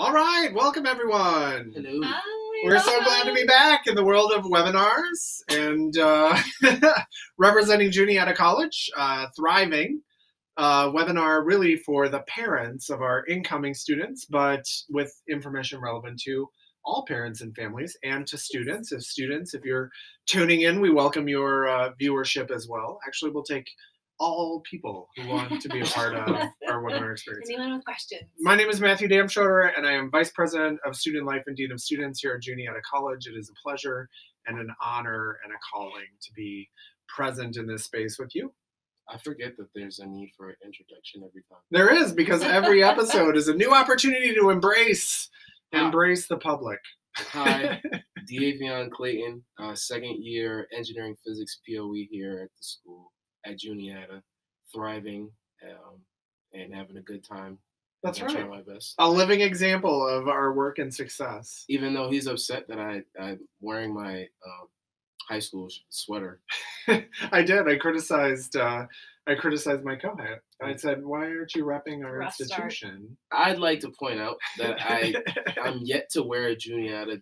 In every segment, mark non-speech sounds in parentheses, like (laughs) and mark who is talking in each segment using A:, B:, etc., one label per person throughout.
A: All right, welcome everyone.
B: Hello.
C: Hi,
A: We're so glad to be back in the world of webinars and uh, (laughs) representing Juniata College, uh, thriving. Uh, webinar really for the parents of our incoming students, but with information relevant to all parents and families and to students. If students, if you're tuning in, we welcome your uh, viewership as well. Actually, we'll take all people who want to be a part of (laughs) our webinar experience.
C: Anyone with questions?
A: My name is Matthew Damschroder, and I am Vice President of Student Life and Dean of Students here at Juniata College. It is a pleasure and an honor and a calling to be present in this space with you.
B: I forget that there's a need for an introduction every time.
A: There is, because every (laughs) episode is a new opportunity to embrace, embrace the public.
B: Hi, (laughs) Davion Clayton, uh, second year engineering physics POE here at the school at Juniata, thriving um, and having a good time.
A: That's
B: I
A: right.
B: try my best.
A: A living example of our work and success.
B: Even though he's upset that I, I'm wearing my um, high school sh- sweater. (laughs)
A: I did. I criticized. Uh, I criticized my co-head. I said, "Why aren't you repping our
C: Rough start.
A: institution?"
B: I'd like to point out that I (laughs) I'm yet to wear a Juniata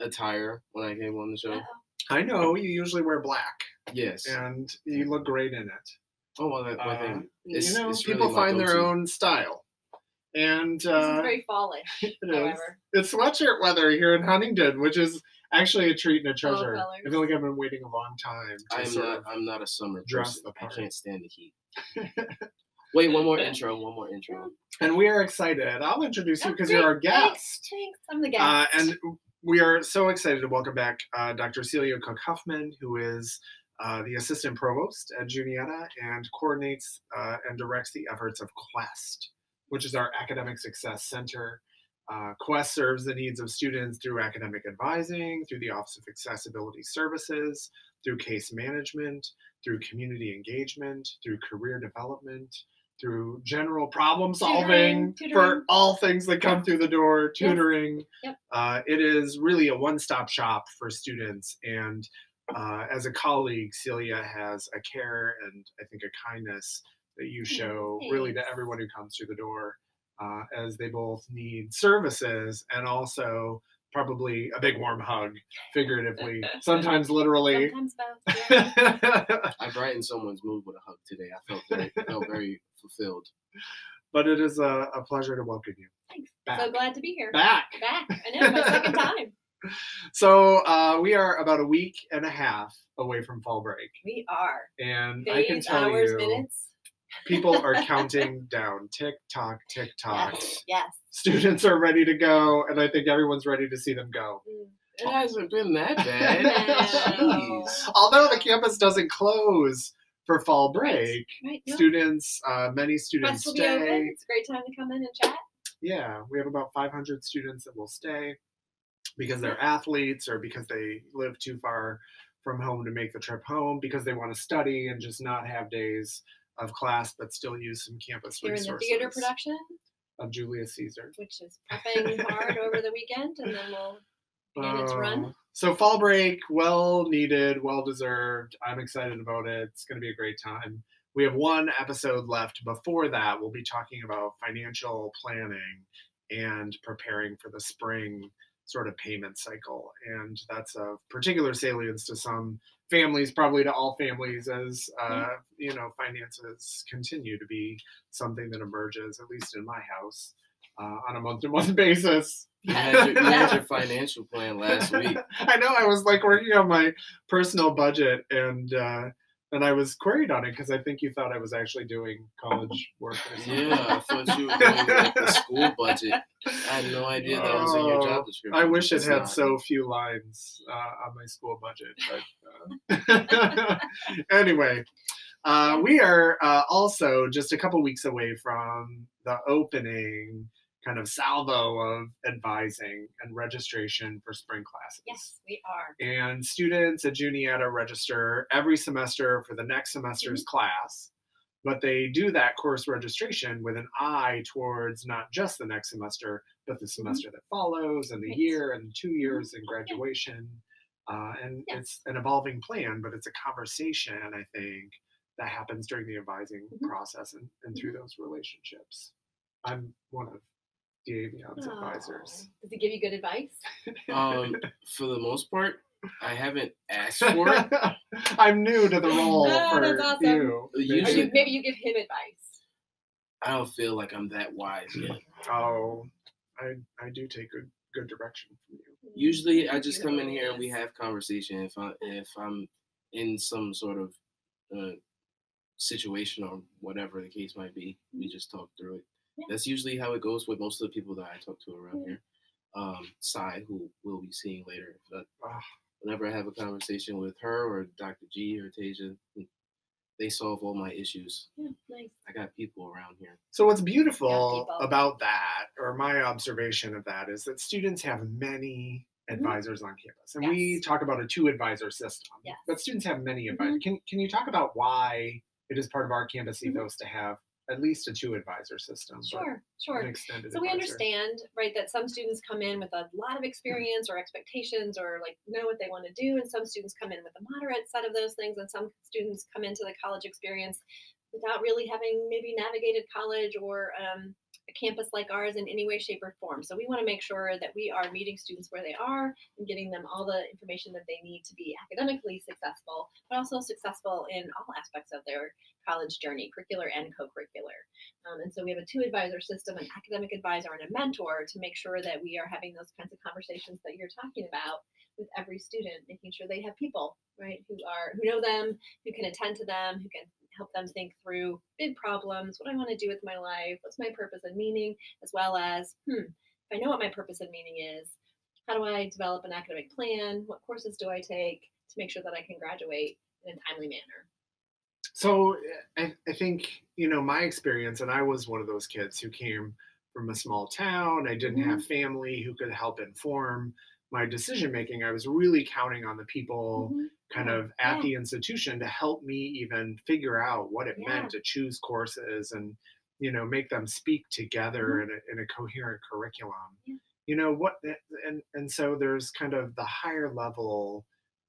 B: attire when I came on the show.
C: Uh-oh.
A: I know you usually wear black,
B: Yes.
A: and you look great in it.
B: Oh well, that, that
A: Uh,
B: thing.
A: you know,
B: it's
A: people
B: my
A: find their
B: go-to.
A: own style, and
C: This
A: uh,
C: is very fallish, (laughs)
A: it is.
C: however.
A: It's sweatshirt weather here in Huntingdon, which is actually a treat and a treasure.
C: colors.
A: I feel like I've been waiting a long time to
B: I'm not. I'm not a summer
A: dress
B: person. I can't stand the heat. (laughs) Wait, one more intro. One more intro.
A: And we are excited. I'll introduce you
C: Oh,
A: because
C: great.
A: you're our
C: Thanks. Thanks. I'm the guest.
A: Uh, and we are so excited to welcome back uh, Dr. Celia Cook Huffman, who is uh, the assistant provost at Juniata and coordinates uh, and directs the efforts of Quest, which is our academic success center. Uh, Quest serves the needs of students through academic advising, through the Office of Accessibility Services, through case management, through community engagement, through career development, through general problem solving
C: Tutoring,
A: for all things that come through the door,
C: Yes.
A: tutoring.
C: Yep.
A: Uh, it is really a one stop shop for students. And uh, as a colleague, Celia has a care and I think a kindness that you show really to everyone who comes through the door, uh, as they both need services and also probably a big warm hug, figuratively, (laughs) sometimes literally.
C: Sometimes both. (laughs) yeah. (laughs)
B: I brightened someone's mood with a hug today. I felt very, felt very fulfilled.
A: but it is a, a pleasure to welcome you
C: Thanks.
A: back.
C: So glad to be here.
A: back.
C: Back. I know, it's my second time.
A: So uh, we are about a week and a half away from fall break,
C: We are.
A: and I can tell
C: hours,
A: you,
C: minutes.
A: People are counting down. Tick tock, tick (laughs) tock.
C: Yes. yes.
A: Students are ready to go, and I think everyone's ready to see them go.
B: It hasn't been that (laughs) bad.
C: No.
A: Although the campus doesn't close for fall break,
C: Right. No.
A: students, uh, many students
C: Quest will be open.
A: stay.
C: It's a great time to come in and chat.
A: Yeah, we have about 500 students that will stay because they're athletes or because they live too far from home to make the trip home, because they want to study and just not have days of class but still use some campus
C: Here in the theater production,
A: of Julius Caesar.
C: which is prepping hard over the weekend, and then we'll (laughs) begin its run.
A: Uh, so fall break, well needed, well deserved. I'm excited about it. It's going to be a great time. We have one episode left. Before that, we'll be talking about financial planning and preparing for the spring sort of payment cycle. And that's of particular salience to some families, probably to all families, as uh, you know, finances continue to be something that emerges, at least in my house, uh, on a month-to-month (laughs) basis.
B: You had, your, you had your financial plan last week. (laughs)
A: I know. I was like working on my personal budget, and uh, and I was queried on it because I think you thought I was actually doing college work. Or something.
B: Yeah, I thought you were doing like the school budget. I had no idea that was in your
A: Oh,
B: job description.
A: I wish it had
B: not.
A: so few lines uh, on my school budget. But uh, (laughs) anyway, uh, we are uh, also just a couple weeks away from the opening kind of salvo of advising and registration for spring classes.
C: Yes, we are.
A: And students at Juniata register every semester for the next semester's
C: Mm-hmm.
A: class, but they do that course registration with an eye towards not just the next semester, but the semester that follows, and the
C: Mm-hmm. Right.
A: year, and two years in graduation. Uh, and
C: Yeah.
A: it's an evolving plan, but it's a conversation, I think, that happens during the advising
C: Mhm.
A: process and, and through those relationships. I'm one of Davion's advisors?
C: Does he give you good advice?
B: Um, for the most part, I haven't asked (laughs) for it.
A: I'm new to the role (laughs)
C: Oh,
A: for
C: that's awesome.
A: you.
B: Usually-
C: you, maybe you give him advice.
B: I don't feel like I'm that wise yet.
A: Oh, I I do take good good direction from you.
B: Usually, I just come in here and we have conversation. If I if I'm in some sort of uh, situation or whatever the case might be, we just talk through it.
C: Yeah.
B: That's usually how it goes with most of the people that I talk to around
C: Yeah.
B: here. Um, Cy, who we'll be seeing later. But
A: Ah.
B: whenever I have a conversation with her or Dr. G or Tasia, they solve all my issues.
C: Yeah, nice.
B: I got people around here.
A: So what's beautiful about that, or my observation of that, is that students have many advisors on campus, and we
C: Mm-hmm.
A: Talk about a two advisor system.
C: Yes.
A: But students have many
C: Mhm.
A: advisors. Can Can you talk about why it is part of our campus
C: Mhm.
A: ethos to have at least a two advisor system?
C: Sure, sure. So we understand, right, that some students come in with a lot of experience or expectations or like know what they want to do, and some students come in with a moderate set of those things, and some students come into the college experience without really having maybe navigated college or um, a campus like ours in any way, shape, or form. So we want to make sure that we are meeting students where they are and getting them all the information that they need to be academically successful, but also successful in all aspects of their college journey, curricular and co-curricular. Um, and so we have a two advisor system, an academic advisor and a mentor to make sure that we are having those kinds of conversations that you're talking about with every student, making sure they have people, right, who are who know them, who can attend to them, who can help them think through big problems, what I want to do with my life, what's my purpose and meaning, as well as, hmm, if I know what my purpose and meaning is, how do I develop an academic plan? What courses do I take to make sure that I can graduate in a timely manner?
A: So I, I think you know my experience, and I was one of those kids who came from a small town. I didn't have family who could help inform my decision making. I was really counting on the people
C: Mhm.
A: Kind of at
C: yeah.
A: the institution to help me even figure out what it
C: Yeah.
A: meant to choose courses and you know make them speak together in, a, in a coherent curriculum.
C: Mm-hmm. Yeah.
A: You know what, and and so there's kind of the higher level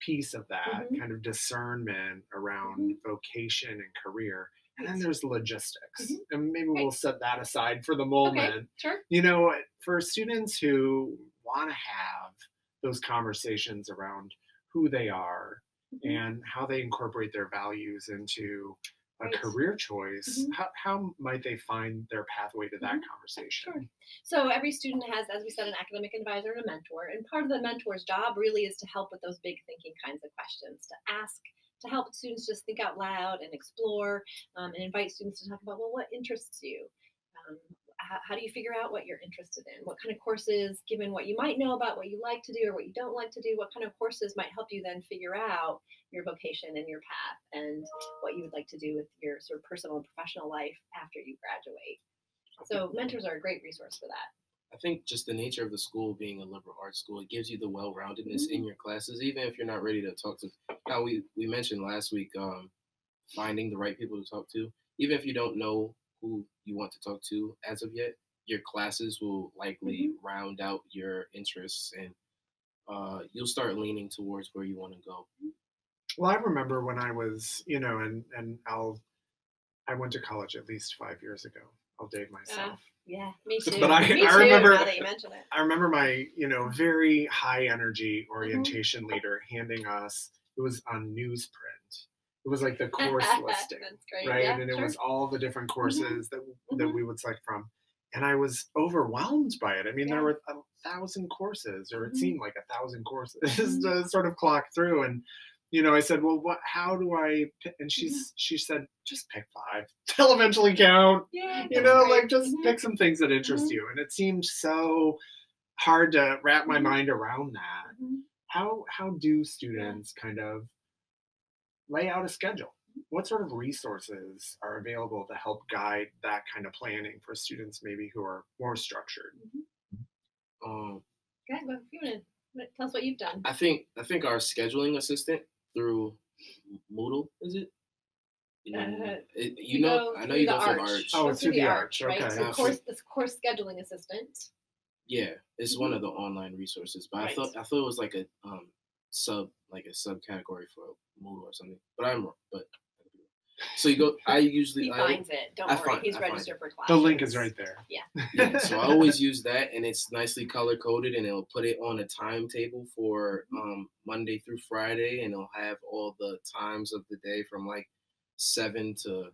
A: piece of that
C: Mhm.
A: kind of discernment around vocation and career. And then there's logistics.
C: Mhm.
A: And maybe
C: Right.
A: we'll set that aside for the moment.
C: Okay, sure.
A: You know, for students who want to have those conversations around who they are
C: Mhm.
A: and how they incorporate their values into a
C: Right.
A: career choice,
C: Mhm.
A: how, how might they find their pathway to that
C: Mhm.
A: conversation?
C: Sure. So every student has, as we said, an academic advisor and a mentor. And part of the mentor's job really is to help with those big thinking kinds of questions, to ask, to help students just think out loud and explore, um, and invite students to talk about, well, what interests you? Um, how, how do you figure out what you're interested in? What kind of courses, given what you might know about what you like to do or what you don't like to do, what kind of courses might help you then figure out your vocation and your path and what you would like to do with your sort of personal and professional life after you graduate. So mentors are a great resource for that.
B: I think just the nature of the school being a liberal arts school, it gives you the well-roundedness in your classes, even if you're not ready to talk to. Now we we mentioned last week um, finding the right people to talk to, even if you don't know who you want to talk to as of yet, your classes will likely round out your interests and uh, you'll start leaning towards where you want to go.
A: Well, I remember when I was, you know, and and I'll, I went to college at least five years ago. I'll date myself.
C: Yeah, me too.
A: But I-
C: me
A: I
C: too,
A: remember-
C: now that you mention it.
A: I remember my, you know, very high energy
C: Mm-hmm.
A: orientation leader handing us. It was on newsprint. It was like the (laughs) course listing,
C: That's great.
A: right?
C: Yeah,
A: and it
C: sure.
A: was all the different courses that that
C: Mhm.
A: we would select from. And I was overwhelmed by it. I mean,
C: Yeah.
A: there were a thousand courses, or it
C: Mhm.
A: seemed like a thousand courses (laughs) to sort of clock through. And you know, I said, "Well, what? How do I?" Pick? And
C: Mm-hmm.
A: she's she said, "Just pick five. (laughs) They'll eventually count."
C: yeah,
A: you know like just pick some things that interest you and it seemed so hard to wrap my mind around that how how do students kind of lay out a schedule what sort of resources are available to help guide that kind of planning for students maybe who are more structured
B: Um,
C: Okay, well, you wanna tell us what you've done.
B: I think I think our scheduling assistant through Moodle is it? You know,
C: Uh,
B: it-
C: You
B: you know, I know you
C: the
B: go through
C: Arch.
B: Arch.
A: Oh, it's
C: through
A: through
C: the
A: the
C: Arch,
A: Arch,
C: right?
A: okay.
C: So
B: Yeah.
C: course, this course scheduling assistant.
B: Yeah, it's one of the online resources, but I thought I thought it was like a um sub like a subcategory for Moodle or something. But I'm wrong. But So you go. I usually
C: He
B: I,
C: finds it. Don't
B: I
C: worry.
B: find-
C: He's
B: I
C: registered for class.
A: The link is right there. (laughs)
B: yeah, so I always use that, and it's nicely color coded, and it'll put it on a timetable for um, Monday through Friday, and it'll have all the times of the day from like seven to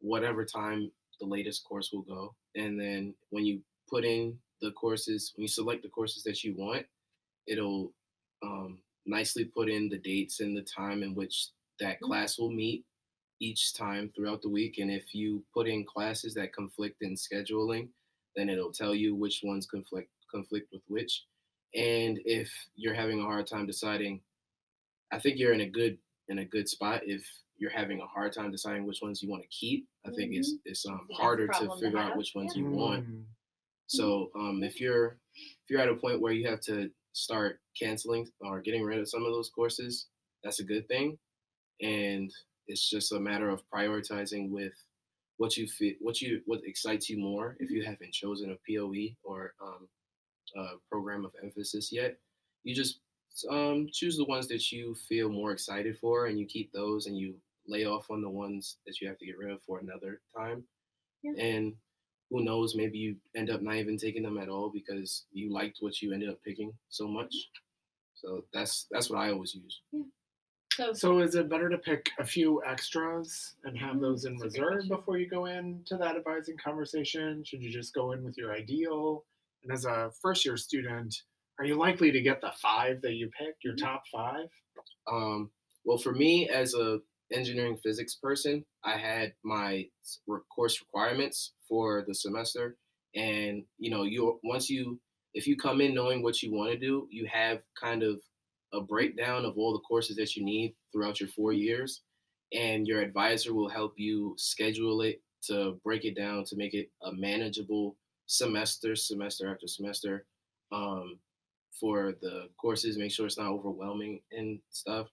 B: whatever time the latest course will go. And then when you put in the courses, when you select the courses that you want, it'll um, nicely put in the dates and the time in which that
C: Mhm.
B: class will meet each time throughout the week. And if you put in classes that conflict in scheduling, then it'll tell you which ones conflict conflict with which. And if you're having a hard time deciding, I think you're in a good in a good spot if you're having a hard time deciding which ones you want to keep. I think it's it's um,
C: That's
B: harder to
C: problem to
B: figure out which ones
C: yeah.
B: you want.
A: Mm.
B: So um, if you're if you're at a point where you have to start canceling or getting rid of some of those courses, that's a good thing. And it's just a matter of prioritizing with what you feel, what you what excites you more. If you haven't chosen a POE or um, a program of emphasis yet, you just um, choose the ones that you feel more excited for, and you keep those, and you lay off on the ones that you have to get rid of for another time.
C: Yeah.
B: And who knows, maybe you end up not even taking them at all because you liked what you ended up picking so much. So that's that's what I always use.
C: So,
A: So is it better to pick a few extras and have
C: Mhm,
A: those in
C: that's
A: reserve before you go into that advising conversation? Should you just go in with your ideal? And as a first year student, are you likely to get the five that you picked, your
C: Mhm.
A: top five?
B: Um, well, for me as a engineering physics person, I had my course requirements for the semester, and you know, you once you if you come in knowing what you want to do, you have kind of a breakdown of all the courses that you need throughout your four years, and your advisor will help you schedule it to break it down to make it a manageable semester, semester after semester. Um, for the courses, make sure it's not overwhelming and stuff.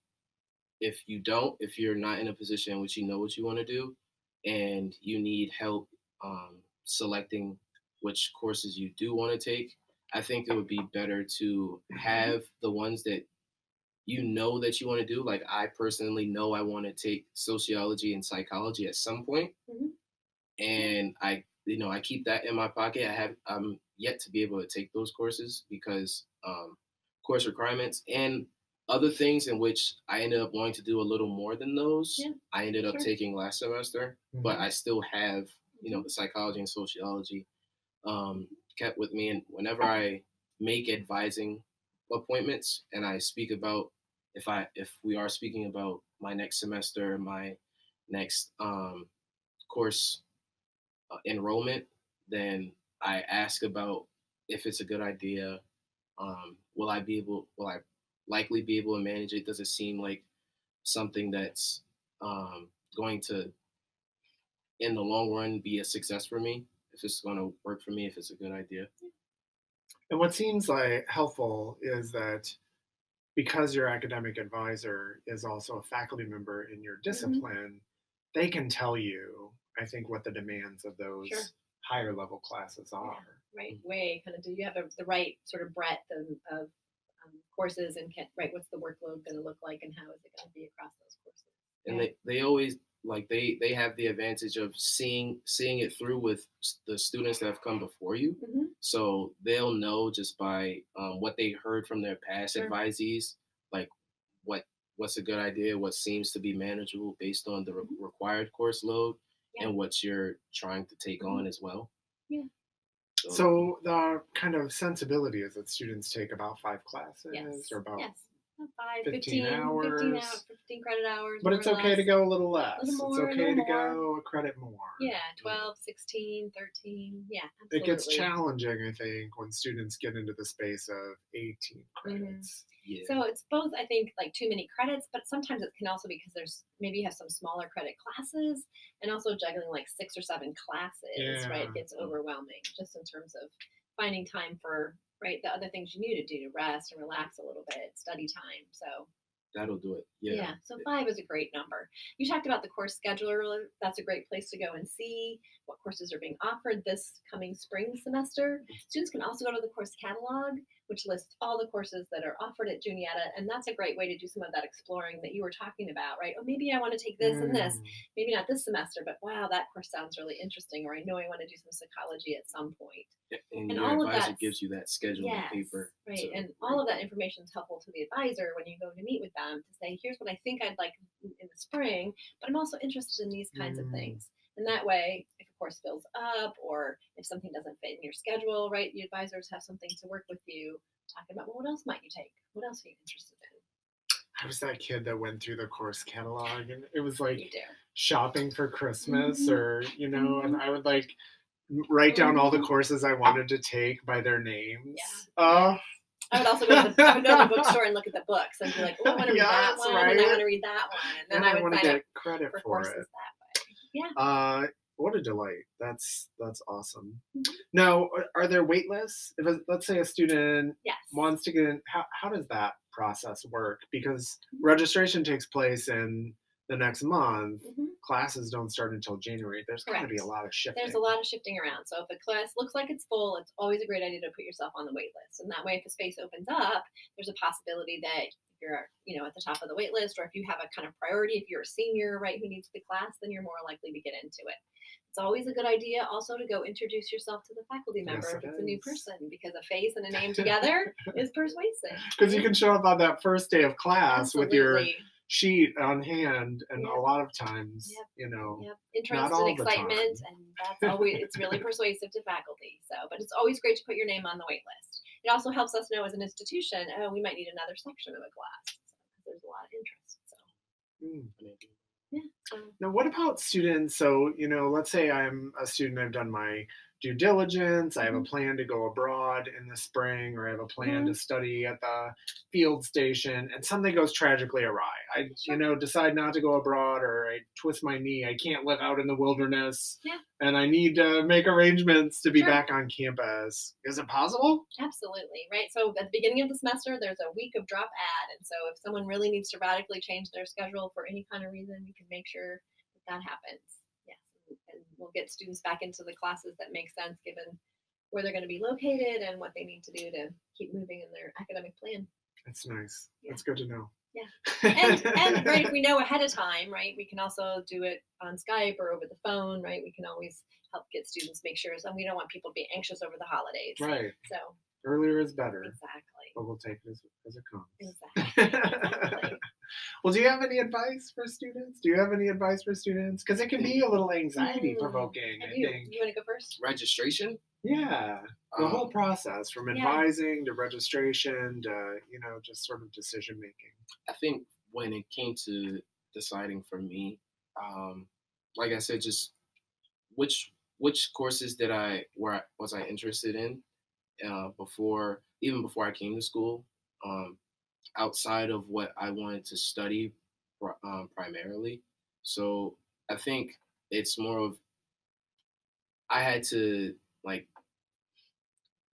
B: If you don't, if you're not in a position in which you know what you want to do and you need help um, selecting which courses you do want to take, I think it would be better to have the ones that you know that you want to do. Like I personally know I want to take sociology and psychology at some point.
C: Mhm.
B: and I, you know, I keep that in my pocket. I have, I'm yet to be able to take those courses because um, course requirements and other things in which I ended up wanting to do a little more than those.
C: Yeah,
B: I ended up taking last semester, but I still have, you know, the psychology and sociology um, kept with me. And whenever I make advising appointments and I speak about if I if we are speaking about my next semester, my next um, course uh, enrollment, then I ask about if it's a good idea. Um, will I be able? Will I likely be able to manage it? Does it seem like something that's um, going to, in the long run, be a success for me? If it's going to work for me, if it's a good idea.
A: And what seems like helpful is that because your academic advisor is also a faculty member in your discipline, they can tell you, I think, what the demands of those
C: Sure.
A: higher level classes
C: Yeah.
A: are.
C: right way, kind of, do you have a, the right sort of breadth of, of um, courses and can, right, what's the workload going to look like and how is it going to be across those courses?
B: and they, they always like they they have the advantage of seeing seeing it through with the students that have come before you
C: Mhm.
B: so they'll know just by um, what they heard from their past
C: Sure.
B: advisees like what what's a good idea what seems to be manageable based on the re-
C: Mhm.
B: required course load
C: Yeah.
B: and what you're trying to take on as well
C: Yeah.
A: So the kind of sensibility is that students take about five classes
C: Yes.
A: or about,
C: yes. About Five,
A: 15
C: 15, 15,
A: hours.
C: hours, 15 credit hours.
A: but it's
C: or
A: okay to go a little less.
C: A little more, a
A: it's okay
C: little
A: to
C: more.
A: go a credit more.
C: Yeah, 12, 16, 13. Yeah,
A: It gets challenging, I think, when students get into the space of 18
C: Mm-hmm.
A: credits.
B: yeah
C: So it's both, I think, like too many credits, but sometimes it can also be because there's maybe you have some smaller credit classes and also juggling like six or seven classes, right? It gets overwhelming just in terms of finding time for, right, the other things you need to do to rest and relax a little bit, study time. So,
B: that'll do it
C: yeah.
B: yeah,
C: so five is a great number. You talked about the course scheduler. That's a great place to go and see what courses are being offered this coming spring semester. Mm. Students can also go to the course catalog, which lists all the courses that are offered at Juniata. And that's a great way to do some of that exploring that you were talking about, right? Oh, maybe I want to take this and this.
A: Mm.
C: Maybe not this semester, but wow, that course sounds really interesting. Or I know I want to do some psychology at some point.
B: And,
C: And
B: your
C: all of
B: advisor gives you that schedule
C: Yes,
B: paper.
C: right.
B: to
C: and all of that information is helpful to the advisor when you go to meet with them to say, here's what I think I'd like in the spring, but I'm also interested in these kinds of
A: Mm.
C: things. And that way, if a course fills up or if something doesn't fit in your schedule, right, the advisors have something to work with you, talking about, well, what else might you take? What else are you interested in?
A: I was that kid that went through the course catalog and it was like shopping for Christmas
C: Mhm.
A: or, you know, and I would like write down all the
C: Mhm.
A: courses I wanted to take by their names.
C: Yeah.
A: Oh,
C: I would also go to the, I would go to the (laughs) bookstore and look at the books and be like, oh, I want to read that
A: Yes,
C: one, and I want to read that one. And then
A: and
C: I
A: I
C: would
A: want to get credit
C: for
A: for it.
C: that. Yeah.
A: Uh, what a delight. That's that's awesome.
C: Mhm.
A: Now, are- are there wait lists? If a, let's say a student
C: Yes.
A: wants to get in, how, how does that process work? Because
C: Mm-hmm.
A: registration takes place in the next month.
C: Mhm.
A: Classes don't start until January. There's going to be a lot of shifting.
C: There's a lot of shifting around. So if a class looks like it's full, it's always a great idea to put yourself on the wait list. And that way, if a space opens up, there's a possibility that if you're, you know, at the top of the wait list, or if you have a kind of priority, if you're a senior, right, who needs the class, then you're more likely to get into it. It's always a good idea also to go introduce yourself to the faculty member
A: Yes,
C: if
A: it
C: it's a new person, because a face and a (laughs) name together is persuasive. (laughs)
A: Because you can show up on that first day of class with your
C: Absolutely.
A: Sheet on hand, and
C: Yep.
A: a lot of times,
C: Yep.
A: you know,
C: Yep. Interest and excitement, and that's always it's really (laughs) persuasive to faculty. So, but it's always great to put your name on the wait list. It also helps us know as an institution, oh, we might need another section of a class. So, there's a lot of interest. So,
A: mm.
C: yeah. So,
A: Now, what about students? So, you know, let's say I'm a student, I've done my due diligence, I have a
C: Mhm.
A: plan to go abroad in the spring, or I have a plan
C: Mm-hmm.
A: to study at the field station, and something goes tragically awry. I, you know, decide not to go abroad, or I twist my knee, I can't live out in the wilderness,
C: Yeah.
A: and I need to make arrangements to be
C: Sure.
A: back on campus. Is it possible?
C: absolutely right. So, at the beginning of the semester, there's a week of drop ad, and so if someone really needs to radically change their schedule for any kind of reason, we can make sure that that happens. And- and we'll get students back into the classes that make sense given where they're going to be located and what they need to do to keep moving in their academic plan.
A: That's nice.
C: Yeah.
A: That's good to know.
C: Yeah. And and (laughs) right, if we know ahead of time, right, we can also do it on Skype or over the phone, right? We can always help get students make sure. So we don't want people to be anxious over the holidays.
A: right.
C: So
A: Earlier is better,
C: exactly.
A: but we'll take it as, as it comes.
C: Exactly. (laughs)
A: well, do you have any advice for students? Do you have any advice for students? Because it can be a little anxiety provoking,
C: Have
A: I
C: you,
A: think.
C: you want to go first?
B: Registration.
A: Yeah, the
B: um,
A: whole process from
C: Yeah.
A: advising to registration to you know just sort of decision making.
B: I think when it came to deciding for me, um, like I said, just which which courses did I were was I interested in uh, before even before I came to school, um, outside of what I wanted to study um, primarily. So I think it's more of I had to like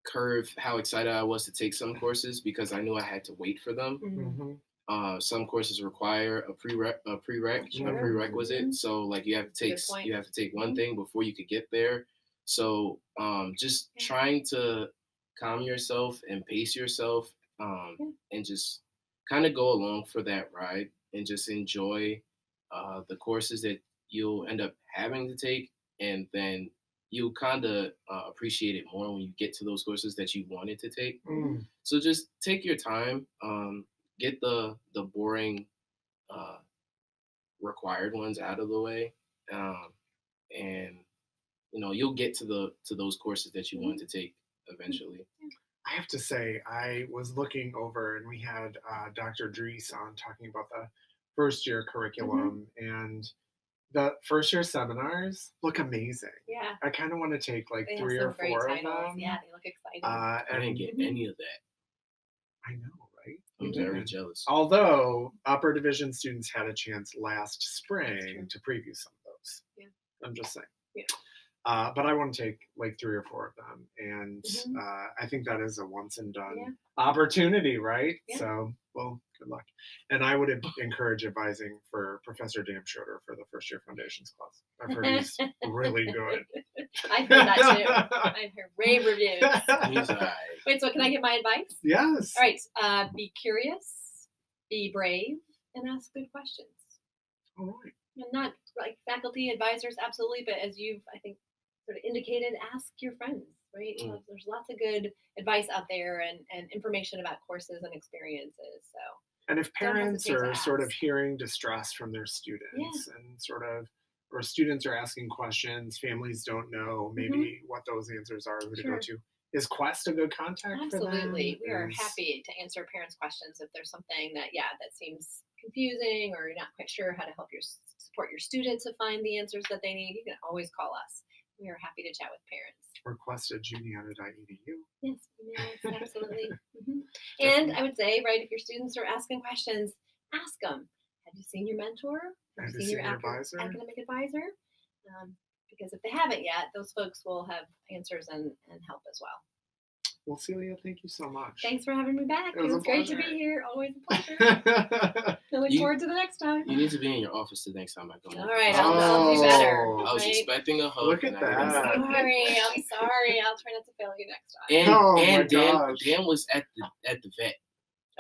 B: curve how excited I was to take some courses because I knew I had to wait for them.
A: Mm-hmm.
B: Uh, some courses require a prereq a prereq
C: Sure.
B: a prerequisite.
C: Mhm.
B: So like you have to take
C: Good
B: s-
C: point.
B: you have to take one
C: Mhm.
B: thing before you could get there. So um, just
C: Yeah.
B: trying to calm yourself and pace yourself um,
C: Yeah.
B: and just kind of go along for that ride and just enjoy uh, the courses that you'll end up having to take and then you kind of uh, appreciate it more when you get to those courses that you wanted to take.
A: Mm.
B: so just take your time um, get the the boring uh, required ones out of the way um, and you know you'll get to the to those courses that you want to take eventually
A: I have to say, I was looking over and we had uh, Dr. Dries on talking about the first year curriculum and the first year seminars look amazing.
C: Yeah.
A: I kind of want to take like
C: They
A: three or
C: great
A: four of
C: titles.
A: them.
C: Yeah, they look exciting.
A: Uh,
B: i didn't get
C: Mhm.
B: any of that
A: I know, right?
B: i'm
C: Mhm.
B: very jealous
A: Although upper division students had a chance last spring to preview some of those.
C: Yeah.
A: I'm just saying.
C: Yeah.
A: Uh, but I want to take like three or four of them, and
C: Mhm.
A: uh, I think that is a once and done
C: Yeah.
A: opportunity, right?
C: Yeah.
A: So, well, good luck. And I would encourage advising for Professor Damschroder for the first year foundations class. I've heard he's really good. (laughs)
C: I've heard that too. (laughs) I've heard rave reviews.
B: He's (laughs) alright.
C: Wait, so can I get my advice?
A: Yes.
C: All right. Uh, be curious, be brave, and ask good questions.
A: All right.
C: And not like faculty advisors, absolutely, but as you've, I think, sort of indicated, ask your friends, right?
B: Mm.
C: There's lots of good advice out there and, and information about courses and experiences. So,
A: And if parents are sort of hearing distress from their students and sort of, or students are asking questions, families don't know maybe what those answers are, who to go
C: Mm-hmm. Sure.
A: to. Is Quest a good contact for them?
C: absolutely, we are
A: Is-
C: happy to answer parents' questions if there's something that, yeah, that seems confusing or you're not quite sure how to help your support your students to find the answers that they need. You can always call us. We are happy to chat with parents.
A: Request a junior at juniata.edu.
C: Yes, us, (laughs) absolutely. Mhm. And I would say, right, if your students are asking questions, ask them. Have you seen your mentor?
A: Have you seen your
C: aca-
A: advisor?
C: academic advisor? Um, because if they haven't yet, those folks will have answers and, and help as well.
A: Well, Celia, thank you so much.
C: Thanks for having me back.
A: It
C: It
A: was
C: was,
A: a
C: great to be here. Always a pleasure. (laughs) I look
B: You-
C: forward to the next time.
B: You need to be in your office the next time I come.
C: All
B: over.
C: right, I'll, I'll do oh. better.
A: Oh.
B: I was
C: right?
B: expecting a hug.
A: Look at
B: and I didn't
A: that.
C: Sorry, I'm sorry. I'll try not to fail you next time.
B: And
A: Oh my
B: and Dan,
A: gosh.
B: Dan was at the at the vet,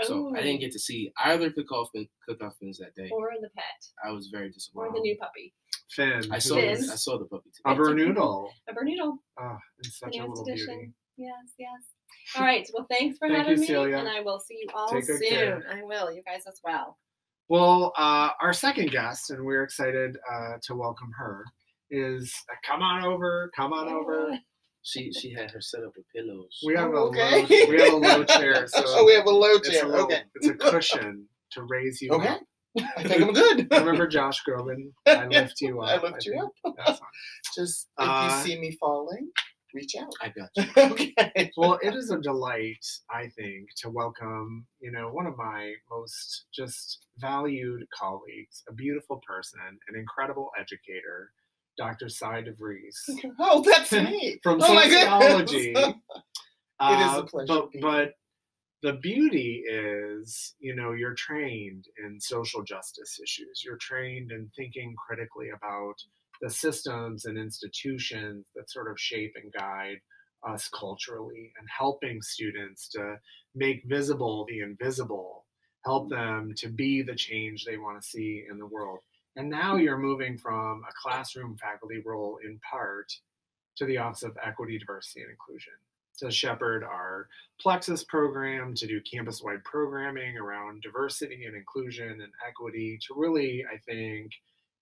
B: so I didn't get to see either cook-off cook-offins that day.
C: Or the pet,
B: I was very disappointed.
C: or
B: disappointed.
C: the new puppy,
A: Finn.
B: I saw
A: who
C: Finn.
A: is
B: I saw the puppy too.
A: A Bernoodle.
C: a Bernoodle.
A: Oh, ah, and such a
C: Finance
A: little
C: edition.
A: beauty.
C: Yes, yes. All right. Well, thanks for
A: Thank
C: having
A: you,
C: me,
A: Celia.
C: and I will see you all
A: Take
C: soon.
A: care.
C: I will. You guys as well.
A: Well, uh, our second guest, and we're excited uh, to welcome her, is uh, come on over, come on over.
B: She she had her set up with pillows.
A: We have
D: Oh,
A: a
D: okay.
A: low, we have a low chair, (laughs) so (laughs)
D: oh, we have a low
A: it's
D: chair.
A: a little,
D: okay.
A: it's a cushion to raise you
D: Okay.
A: up.
D: I think I'm good. (laughs)
A: Remember Josh Groban? I lift you up.
D: I lift you
A: think
D: up.
A: That's.
D: Just if
A: Uh,
D: you see me falling, reach out.
B: I got (laughs) you.
D: okay.
A: Well, it is a delight, I think, to welcome, you know, one of my most just valued colleagues, a beautiful person, an incredible educator, Dr. Cy DeVries.
D: Oh, that's (laughs) me.
A: From
D: oh
A: sociology. (laughs)
D: It is a
A: Uh,
D: pleasure
A: But, but the beauty is, you know, you're trained in social justice issues. You're trained in thinking critically about the systems and institutions that sort of shape and guide us culturally and helping students to make visible the invisible, help mm-hmm. them to be the change they want to see in the world. And now mm-hmm. you're moving from a classroom faculty role in part to the Office of Equity, Diversity, and Inclusion to shepherd our Plexus program, to do campus wide programming around diversity and inclusion and equity, to really, I think,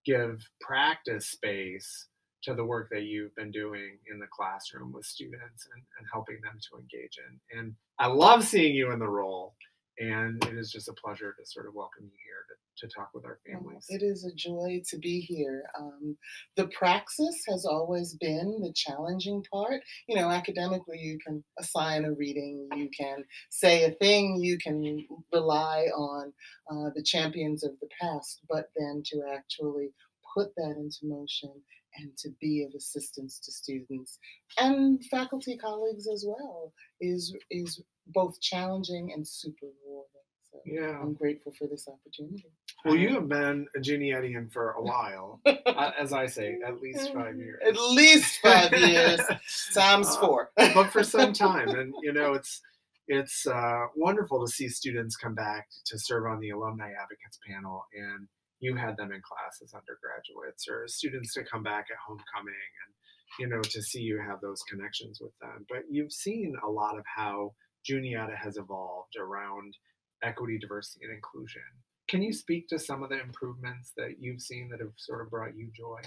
A: give practice space to the work that you've been doing in the classroom with students and, and helping them to engage in. And I love seeing you in the role. And it is just a pleasure to sort of welcome you here to, to talk with our families.
D: It is a joy to be here. Um, the praxis has always been the challenging part. You know, academically, you can assign a reading, you can say a thing, you can rely on uh, the champions of the past, but then to actually put that into motion and to be of assistance to students and faculty colleagues as well is is both challenging and super rewarding. So
A: Yeah.
D: I'm grateful for this opportunity.
A: Well, you have been a Juniatian for a while, (laughs) uh, as I say, at least five years.
D: At least five years (laughs) times
A: Uh,
D: four. (laughs)
A: but for some time, and you know, it's it's uh, wonderful to see students come back to serve on the alumni advocates panel, and you had them in class as undergraduates or students to come back at homecoming, and you know, to see you have those connections with them. But you've seen a lot of how Juniata has evolved around equity, diversity, and inclusion. Can you speak to some of the improvements that you've seen that have sort of brought you joy?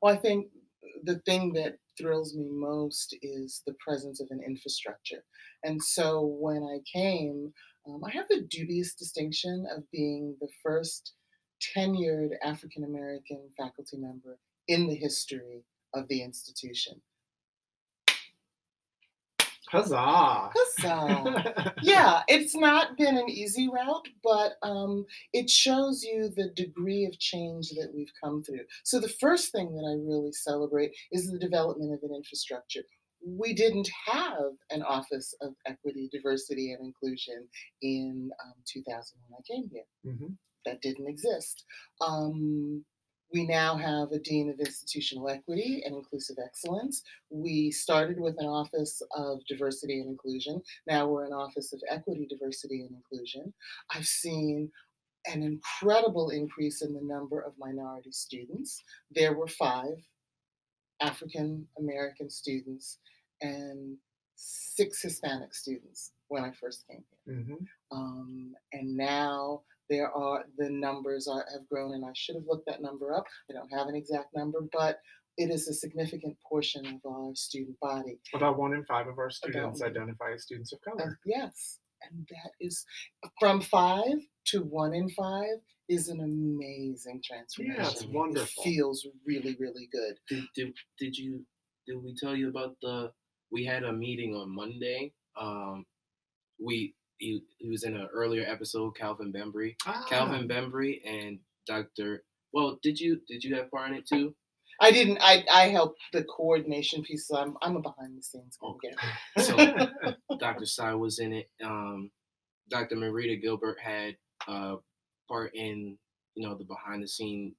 D: Well, I think the thing that thrills me most is the presence of an infrastructure. And so when I came, um, I have the dubious distinction of being the first tenured African American faculty member in the history of the institution.
A: Huzzah!
D: Huzzah! (laughs) yeah, it's not been an easy route, but um, it shows you the degree of change that we've come through. So, the first thing that I really celebrate is the development of an infrastructure. We didn't have an Office of Equity, Diversity, and Inclusion in um, 2000 when I came here
A: Mhm.
D: that didn't exist. Um, we now have a Dean of Institutional Equity and Inclusive Excellence. We started with an Office of Diversity and Inclusion. Now we're an Office of Equity, Diversity, and Inclusion. I've seen an incredible increase in the number of minority students. There were five African American students and six Hispanic students when I first came here.
A: Mhm.
D: Um, and now there are the numbers are, have grown, and I should have looked that number up. I don't have an exact number, but it is a significant portion of our student body.
A: About one in five of our students
D: one.
A: identify as students of
D: Uh,
A: color.
D: yes, and that is from five to one in five is an amazing transformation.
A: Yeah, it's wonderful.
D: It feels really, really good.
B: Did, did, did you did we tell you about the we had a meeting on Monday. Um we he, he was in an earlier episode, Calvin Bembry.
A: Ah,
B: Calvin Bembry and Dr. Well, did you did you have part in it too?
D: I didn't. I I helped the coordination piece. So I'm I'm a behind the scenes
B: Okay. (laughs) So (laughs) Dr. Cy was in it. Um, Dr. Marita Gilbert had uh, part in you know the behind the scene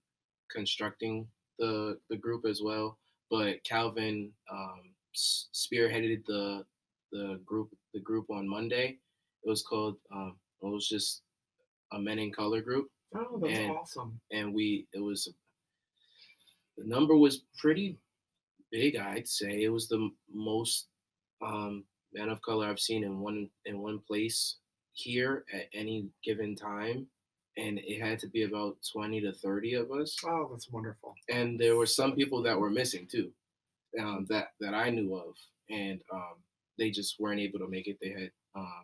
B: constructing the the group as well. But Calvin um, spearheaded the the group the group on Monday. It was called um, it was just a Men in Color group,
A: oh, that's
B: and-
A: awesome.
B: and we it was the number was pretty big. I'd say it was the most um, men of color I've seen in one in one place here at any given time, and it had to be about twenty to thirty of us.
A: Oh, that's wonderful.
B: And there were some people that were missing too, um, that that I knew of, and um, they just weren't able to make it. They had um,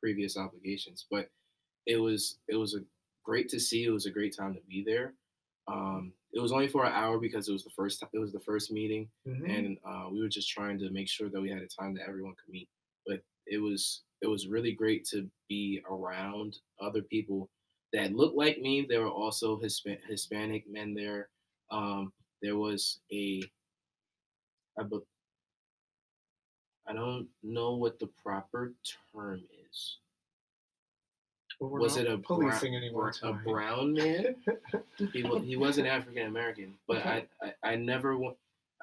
B: previous obligations, but it was it was a great to see. It was a great time to be there. Um, it was only for an hour because it was the first it was the first meeting,
A: Mhm.
B: and uh, we were just trying to make sure that we had a time that everyone could meet. But it was it was really great to be around other people that looked like me. There were also Hispa- Hispanic men there. Um, there was a I, be- I don't know what the proper term is. Was it a
A: policing anymore?
B: a brown (laughs) man? he was he wasn't African American, but I, I I never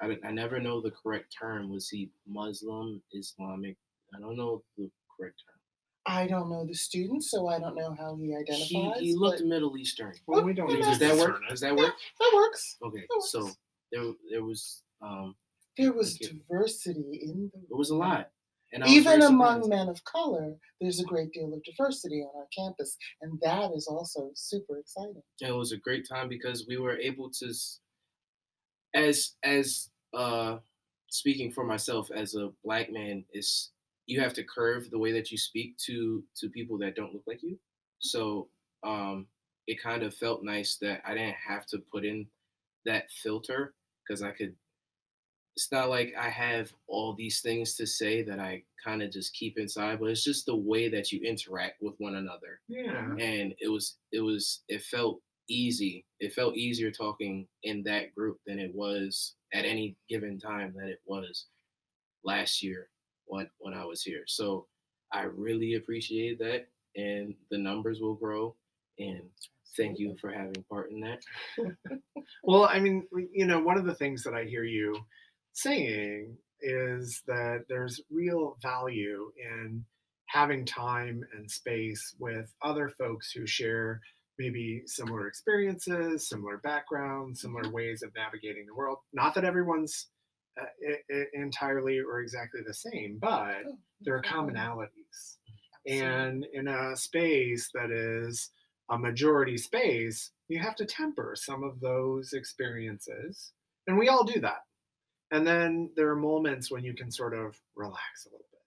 B: I, I never know the correct term. Was he Muslim, Islamic? I don't know the correct term.
D: I don't know the student, so I don't know how he
B: He
D: identifies.
B: he looked
D: but
B: Middle Eastern.
A: Well, we don't
D: Does
A: need
B: Does
A: to
B: that work? Does that work?
D: that works.
B: Okay,
D: That
B: so there there was um
D: There was
B: Okay.
D: diversity in the
B: it was a lot, and I was
D: Even among
B: surprised.
D: men of color, there's a great deal of diversity on our campus, and that is also super exciting.
B: it was a great time because we were able to as as uh speaking for myself as a black man is you have to curve the way that you speak to to people that don't look like you so um it kind of felt nice that i didn't have to put in that filter because i could it's not like i have all these things to say that i kind of just keep inside but it's just the way that you interact with one another.
A: Yeah.
B: and it was it was it felt easy it felt easier talking in that group than it was at any given time that it was last year when when i was here. So i really appreciate that and the numbers will grow and thank you for having part in that. (laughs)
A: Well, I mean, you know, one of the things that I hear you saying is that there's real value in having time and space with other folks who share maybe similar experiences, similar backgrounds, similar ways of navigating the world. Not that everyone's uh, I- I- entirely or exactly the same, but
D: Oh,
A: there are commonalities. And in a space that is a majority space, you have to temper some of those experiences. And we all do that. And then there are moments when you can sort of relax a little bit.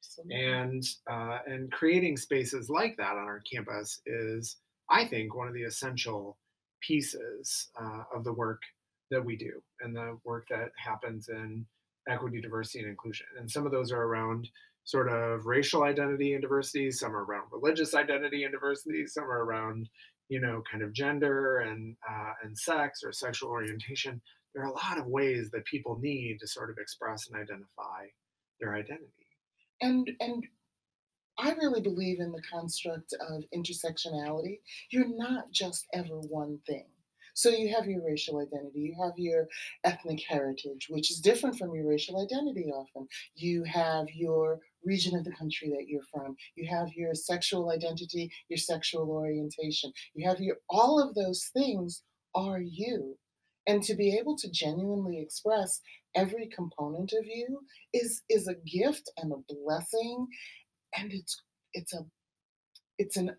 D: Absolutely.
A: And uh, and creating spaces like that on our campus is, I think, one of the essential pieces uh, of the work that we do and the work that happens in equity, diversity, and inclusion. And some of those are around sort of racial identity and diversity. Some are around religious identity and diversity. Some are around, you know, kind of gender and uh, and sex or sexual orientation. There are a lot of ways that people need to sort of express and identify their identity.
D: and and I really believe in the construct of intersectionality. You're not just ever one thing. So you have your racial identity, you have your ethnic heritage, which is different from your racial identity often. You have your region of the country that you're from. You have your sexual identity, your sexual orientation. You have your all of those things are you. And to be able to genuinely express every component of you is is a gift and a blessing and it's it's a it's an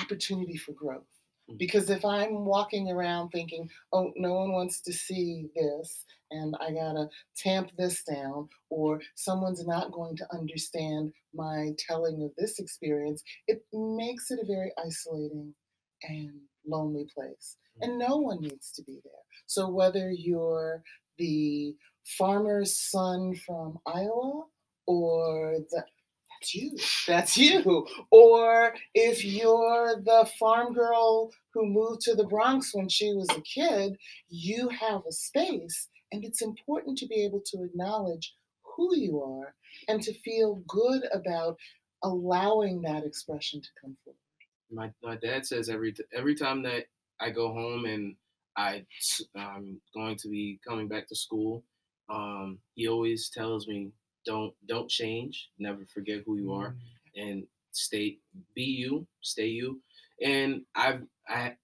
D: opportunity for growth.
B: Mm.
D: Because if I'm walking around thinking, oh, no one wants to see this, and I gotta tamp this down, or someone's not going to understand my telling of this experience, it makes it a very isolating and lonely place. And mm. no one needs to be there. So whether you're the farmer's son from Iowa or the that's you. That's you. Or if you're the farm girl who moved to the Bronx when she was a kid, you have a space. And it's important to be able to acknowledge who you are and to feel good about allowing that expression to come forward.
B: My my dad says every every time that I go home and I I'm going to be coming back to school, um, he always tells me don't don't change, never forget who you are, and stay be you, stay you. And I've I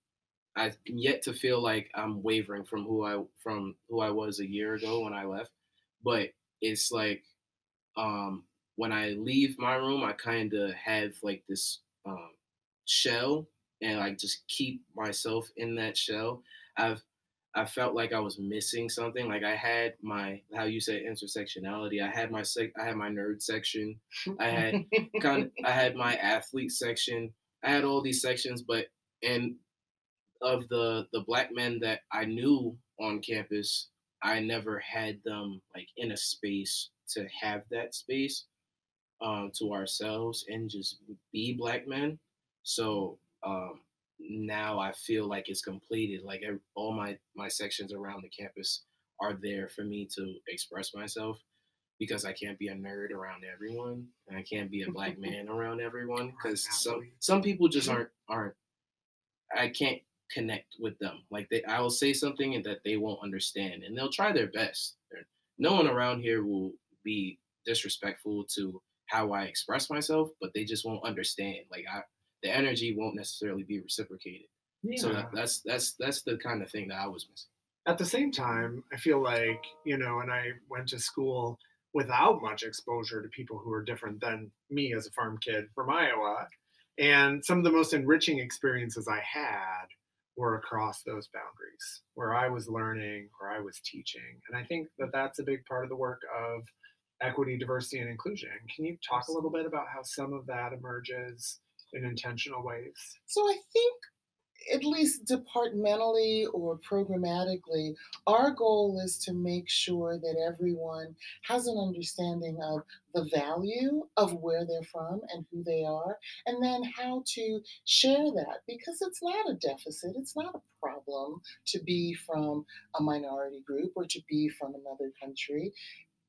B: I've yet to feel like I'm wavering from who I from who I was a year ago when I left, but it's like um, when I leave my room, I kind of have like this um, shell and like just keep myself in that shell. I've I felt like I was missing something. Like I had my how you say intersectionality. I had my sec I had my nerd section. I had kind of (laughs) I had my athlete section. I had all these sections, but and of the the black men that I knew on campus, I never had them like in a space to have that space um, to ourselves and just be black men. So um, now I feel like it's completed. Like all my my sections around the campus are there for me to express myself because I can't be a nerd around everyone and I can't be a black (laughs) man around everyone because some some people just (laughs) aren't aren't I can't connect with them. Like they I will say something and that they won't understand and they'll try their best. No one around here will be disrespectful to how I express myself, but they just won't understand. Like I the energy won't necessarily be reciprocated. So that, that's that's that's the kind of thing that I was missing.
A: at the same time, I feel like, you know, and I went to school without much exposure to people who are different than me as a farm kid from Iowa. And some of the most enriching experiences I had were across those boundaries, where I was learning, or I was teaching. And I think that that's a big part of the work of equity, diversity, and inclusion. Can you talk a little bit about how some of that emerges in intentional ways?
D: So I think, at least departmentally or programmatically, our goal is to make sure that everyone has an understanding of the value of where they're from and who they are, and then how to share that because it's not a deficit, it's not a problem to be from a minority group or to be from another country.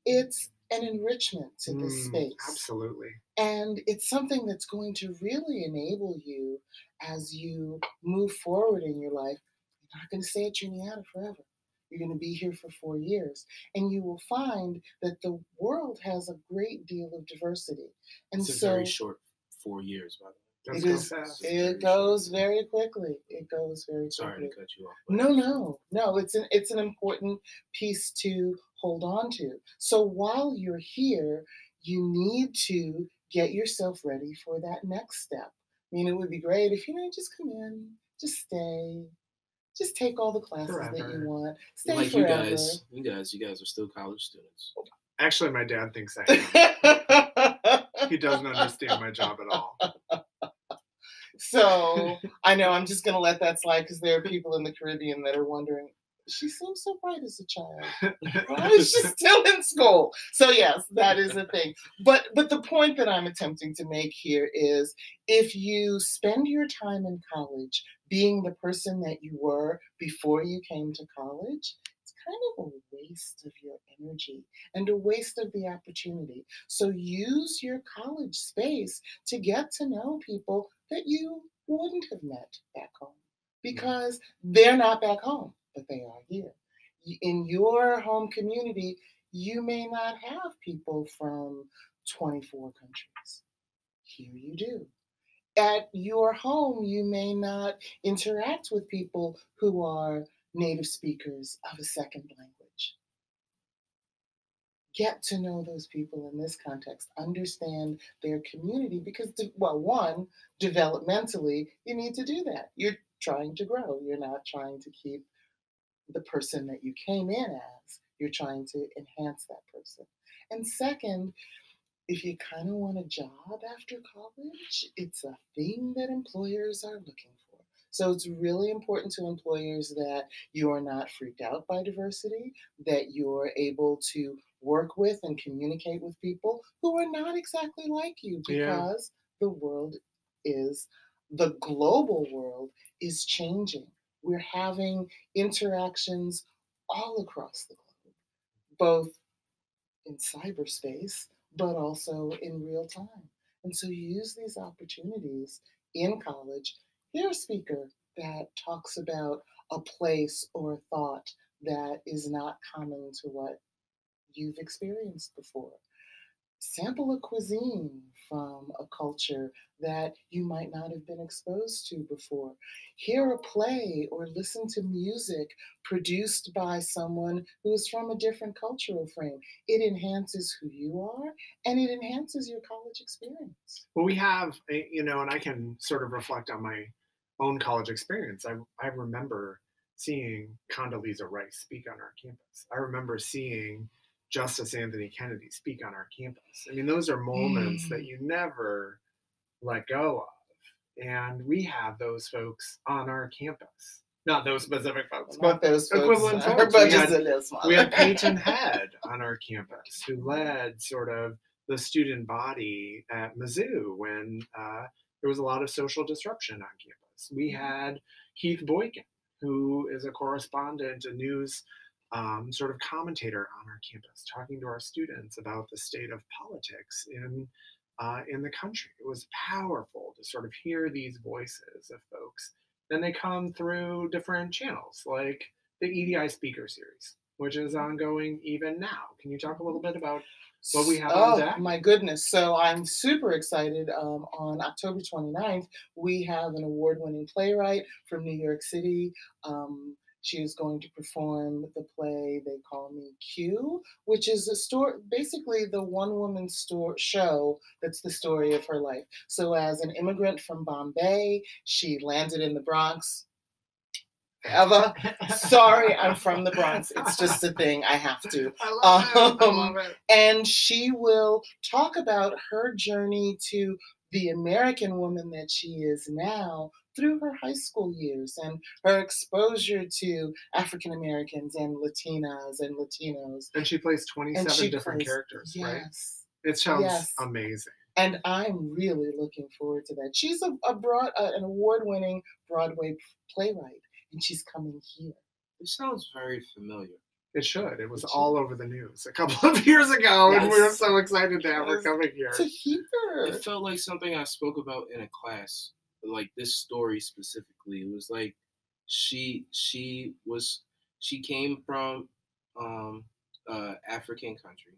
D: It's an enrichment to this
A: Mm,
D: space.
A: Absolutely.
D: And it's something that's going to really enable you as you move forward in your life. You're not going to stay at Juniata forever. You're going to be here for four years. And you will find that the world has a great deal of diversity. And
B: It's a
D: so
B: very short four years, by the way.
A: Does
D: It
A: go fast.
D: it goes very quickly. It goes very
B: Sorry
D: quickly.
B: to cut you off.
D: No, no, no. It's an it's an important piece to hold on to. So while you're here, you need to get yourself ready for that next step. I mean, it would be great if you know just come in, just stay, just take all the classes that you want, stay
B: like you guys, you guys, you guys are still college students.
A: Actually, my dad thinks I am. (laughs) he doesn't understand my job at all.
D: So (laughs) I know I'm just gonna let that slide because there are people in the Caribbean that are wondering. She seems so bright as a child. Why is she (laughs) still in school? So yes, that is a thing. But but the point that I'm attempting to make here is if you spend your time in college being the person that you were before you came to college, it's kind of a waste of your energy and a waste of the opportunity. So use your college space to get to know people that you wouldn't have met back home. because they're not back home, but they are here. In your home community, you may not have people from 24 countries. Here you do. At your home, you may not interact with people who are native speakers of a second language. Get to know those people in this context, understand their community because, well, one, developmentally, you need to do that. You're trying to grow, you're not trying to keep the person that you came in as, you're trying to enhance that person. And second, if you kind of want a job after college, it's a thing that employers are looking for. So it's really important to employers that you are not freaked out by diversity, that you're able to work with and communicate with people who are not exactly like you
A: Yeah.
D: because the world is, the global world is changing. We're having interactions all across the globe, both in cyberspace, but also in real time. And so you use these opportunities in college. Hear a speaker that talks about a place or a thought that is not common to what you've experienced before. Sample a cuisine from a culture that you might not have been exposed to before. Hear a play or listen to music produced by someone who is from a different cultural frame. It enhances who you are and it enhances your college experience.
A: Well, we have, eh, you know, and I can sort of reflect on my own college experience. I, I remember seeing Condoleezza Rice speak on our campus. I remember seeing Justice Anthony Kennedy speak on our campus. I mean, those are moments that you never let go of. And we have those folks on our campus. Not those specific folks,
D: Not
A: but
D: those folks,
A: equivalent (laughs)
D: our
A: folks. We had-
D: a little smaller.
A: we had Payton (laughs) Head on our campus who led sort of the student body at Mizzou when uh, there was a lot of social disruption on campus. We had Keith Boykin, who is a correspondent, a news um, sort of commentator on our campus, talking to our students about the state of politics in uh, in the country. It was powerful to sort of hear these voices of folks. Then they come through different channels, like the EDI Speaker Series, which is ongoing even now. Can you talk a little bit about what we have
D: oh, my goodness. So I'm super excited. Um, on October 29th, we have an award winning playwright from New York City. Um, she is going to perform the play They Call Me Q, which is a story, basically the one woman store show that's the story of her life. So, as an immigrant from Bombay, she landed in the Bronx. Eva, sorry, I'm from the Bronx. It's just a thing. I have to. (laughs)
A: I love it. I
D: Um,
A: love it.
D: and she will talk about her journey to the American woman that she is now through her high school years and her exposure to African Americans and Latinas and Latinos.
A: And she plays 27
D: she
A: different
D: plays-
A: characters, right? It sounds
D: Yes.
A: amazing.
D: And I'm really looking forward to that. She's a, a broad, uh, an award-winning Broadway playwright, and she's coming here.
B: It sounds very familiar.
A: It should. It was
D: It should.
A: all over the news a couple (laughs) of years ago, and we were so excited to have her coming here.
D: To hear.
B: It felt like something I spoke about in a class, like this story specifically. It was like she she was she came from um uh African country,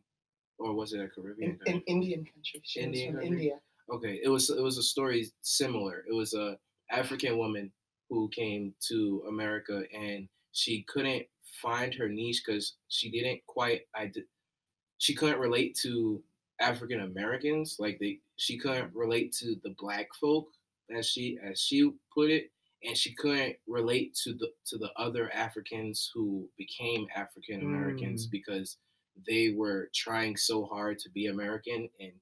B: or was it a Caribbean
D: In,
B: country?
D: in Indian country. She
B: Indian country?
D: India.
B: okay, it was it was a story similar. It was a African woman who came to America and she couldn't find her niche because she didn't quite I did she couldn't relate to African Americans like they she couldn't relate to the black folk as she as she put it and she couldn't relate to the to the other Africans who became African Americans mm. because they were trying so hard to be American and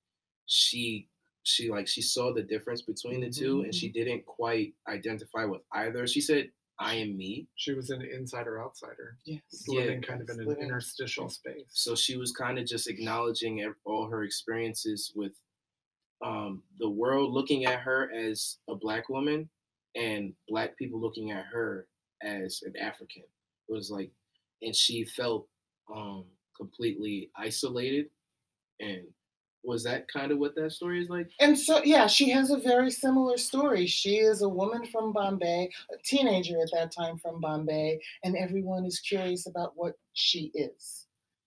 B: she she like she saw the difference between the 2 and she mm-hmm. didn't quite identify with either. She said, "I am me."
A: She was an insider outsider,
D: Yes.
A: living kind of in an
D: Living-
A: interstitial space.
B: So she was kind of just acknowledging all her experiences with um, the world looking at her as a black woman and black people looking at her as an African. It was like, and she felt um, completely isolated and was that kind of what that story is like?
D: And so, yeah, she has a very similar story. She is a woman from Bombay, a teenager at that time from Bombay, and everyone is curious about what she is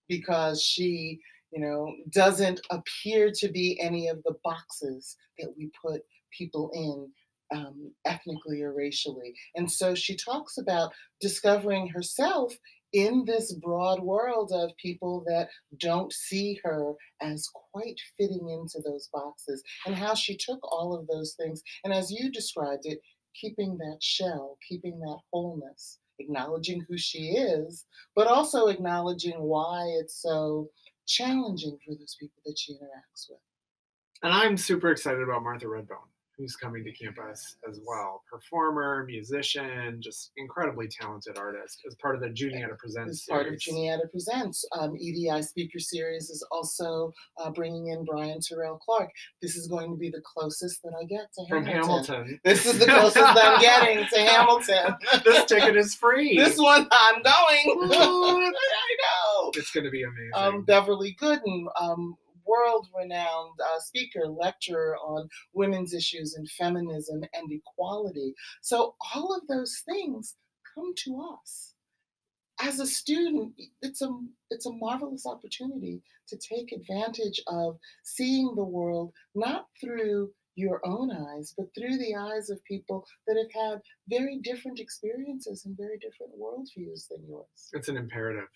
D: because she, you know, doesn't appear to be any of the boxes that we put people in um, ethnically or racially. And so she talks about discovering herself in this broad world of people that don't see her as quite fitting into those boxes and how she took all of those things and as you described it keeping that shell keeping that wholeness acknowledging who she is but also acknowledging why it's so challenging for those people that she interacts with.
A: And i'm super excited about martha redbone who's coming to campus as well. Performer, musician, just incredibly talented artist as part of the Juniata Presents.
D: As part of Juniata Presents, um, EDI Speaker Series is also uh, bringing in Bryan Terrell Clark. This is going to be the closest that I get to
A: From
D: Hamilton.
A: Hamilton.
D: This is the closest I'm getting to Hamilton. (laughs)
A: this ticket is free.
D: This one I'm going. (laughs) I know.
A: It's going to be amazing.
D: Um, Beverly Gooden, um, world renowned uh, speaker, lecturer on women's issues and feminism and equality. So, all of those things come to us. As a student, it's a, it's a marvelous opportunity to take advantage of seeing the world not through your own eyes, but through the eyes of people that have had very different experiences and very different worldviews than yours.
A: It's an imperative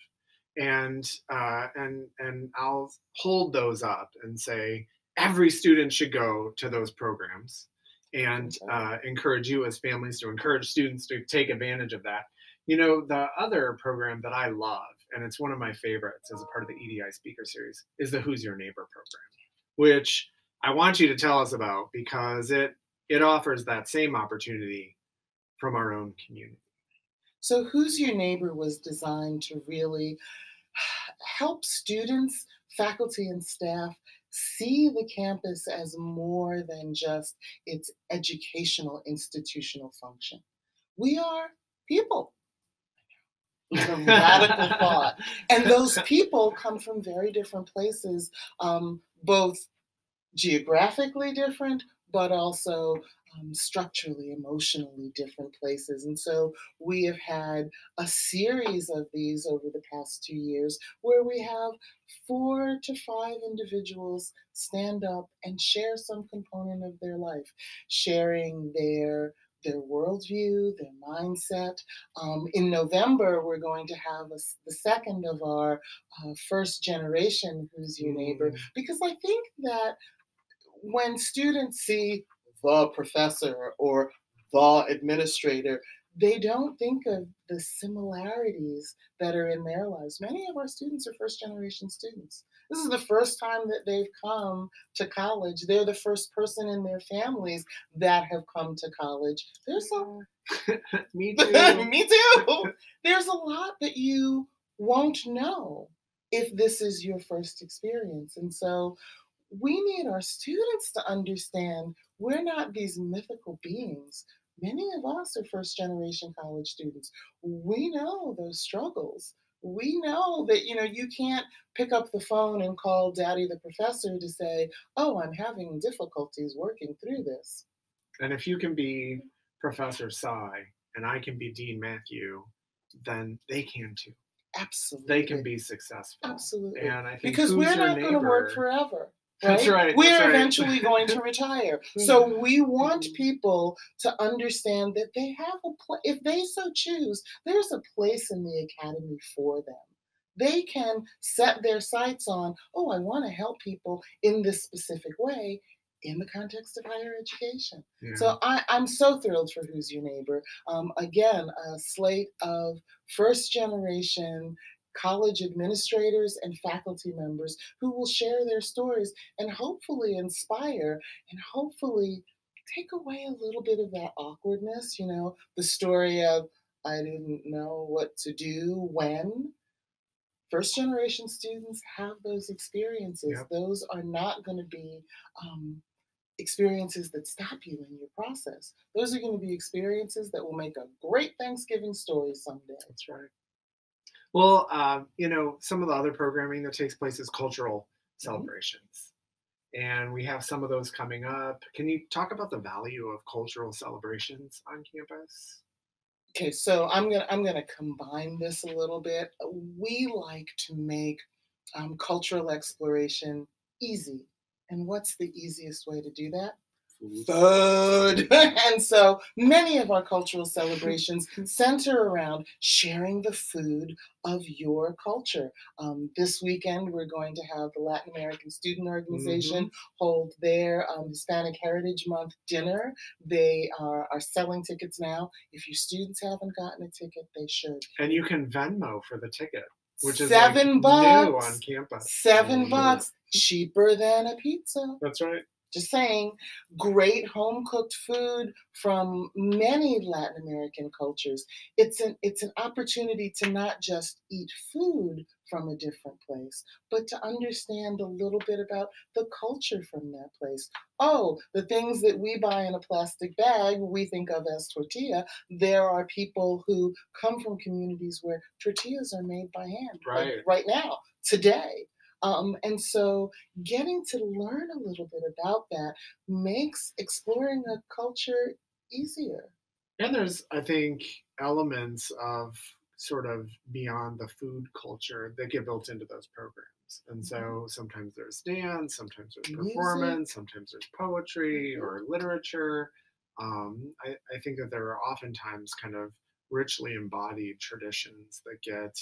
A: and uh, and and I'll hold those up and say every student should go to those programs and uh, encourage you as families to encourage students to take advantage of that. You know, the other program that I love, and it's one of my favorites as a part of the EDI speaker series, is the Who's Your Neighbor program, which I want you to tell us about because it it offers that same opportunity from our own community.
D: So, Who's Your Neighbor was designed to really help students, faculty, and staff see the campus as more than just its educational institutional function. We are people. a radical (laughs) thought. And those people come from very different places, um, both geographically different, but also um, structurally, emotionally different places. And so we have had a series of these over the past two years where we have four to five individuals stand up and share some component of their life, sharing their their worldview, their mindset. Um, in November, we're going to have a, the second of our uh, first generation Who's Your Neighbor, mm. because I think that when students see the professor or the administrator, they don't think of the similarities that are in their lives. Many of our students are first generation students. This is the first time that they've come to college. They're the first person in their families that have come to college. There's a (laughs)
A: me (laughs) too.
D: me too. There's a lot that you won't know if this is your first experience. And so we need our students to understand we're not these mythical beings. Many of us are first generation college students. We know those struggles. We know that you know you can't pick up the phone and call daddy the professor to say, "Oh, I'm having difficulties working through this."
A: And if you can be Professor Cy and I can be Dean Matthew, then they can too.
D: Absolutely.
A: They can be successful.
D: Absolutely.
A: And I think
D: because we're not
A: going
D: to work forever.
A: Right? That's right.
D: We're
A: that's right.
D: eventually going to (laughs) retire. So we want people to understand that they have a place, if they so choose, there's a place in the academy for them. They can set their sights on, oh, I want to help people in this specific way in the context of higher education. Yeah. So I, am so thrilled for Who's Your Neighbor. Um, again, a slate of first generation college administrators and faculty members who will share their stories and hopefully inspire and hopefully take away a little bit of that awkwardness, you know, the story of I didn't know what to do when. First generation students have those experiences. Yep. Those are not going to be um, experiences that stop you in your process. Those are going to be experiences that will make a great Thanksgiving story someday.
A: That's right. Well, um, you know, some of the other programming that takes place is cultural mm-hmm. celebrations. and we have some of those coming up. Can you talk about the value of cultural celebrations on campus?
D: Okay, so I'm gonna I'm gonna combine this a little bit. We like to make um, cultural exploration easy, and what's the easiest way to do that? Food. (laughs) and so many of our cultural celebrations center around sharing the food of your culture. Um, this weekend, we're going to have the Latin American Student Organization
A: Mm-hmm.
D: hold their um, Hispanic Heritage Month dinner. They are, are selling tickets now. If your students haven't gotten a ticket, they should.
A: And you can Venmo for the ticket, which is
D: seven
A: like
D: bucks.
A: new on campus.
D: Seven
B: Mhm.
D: bucks, cheaper than a pizza.
A: That's right.
D: Just saying, great home cooked food from many Latin American cultures. It's an it's an opportunity to not just eat food from a different place, but to understand a little bit about the culture from that place. Oh, the things that we buy in a plastic bag we think of as tortilla. There are people who come from communities where tortillas are made by hand, like
A: Right.
D: right now, today. Um, and so getting to learn a little bit about that makes exploring a culture easier.
A: And there's, I think, elements of sort of beyond the food culture that get built into those programs. And so sometimes there's dance, sometimes there's
D: Music.
A: performance, sometimes there's poetry or literature. Um, I, I think that there are oftentimes kind of richly embodied traditions that get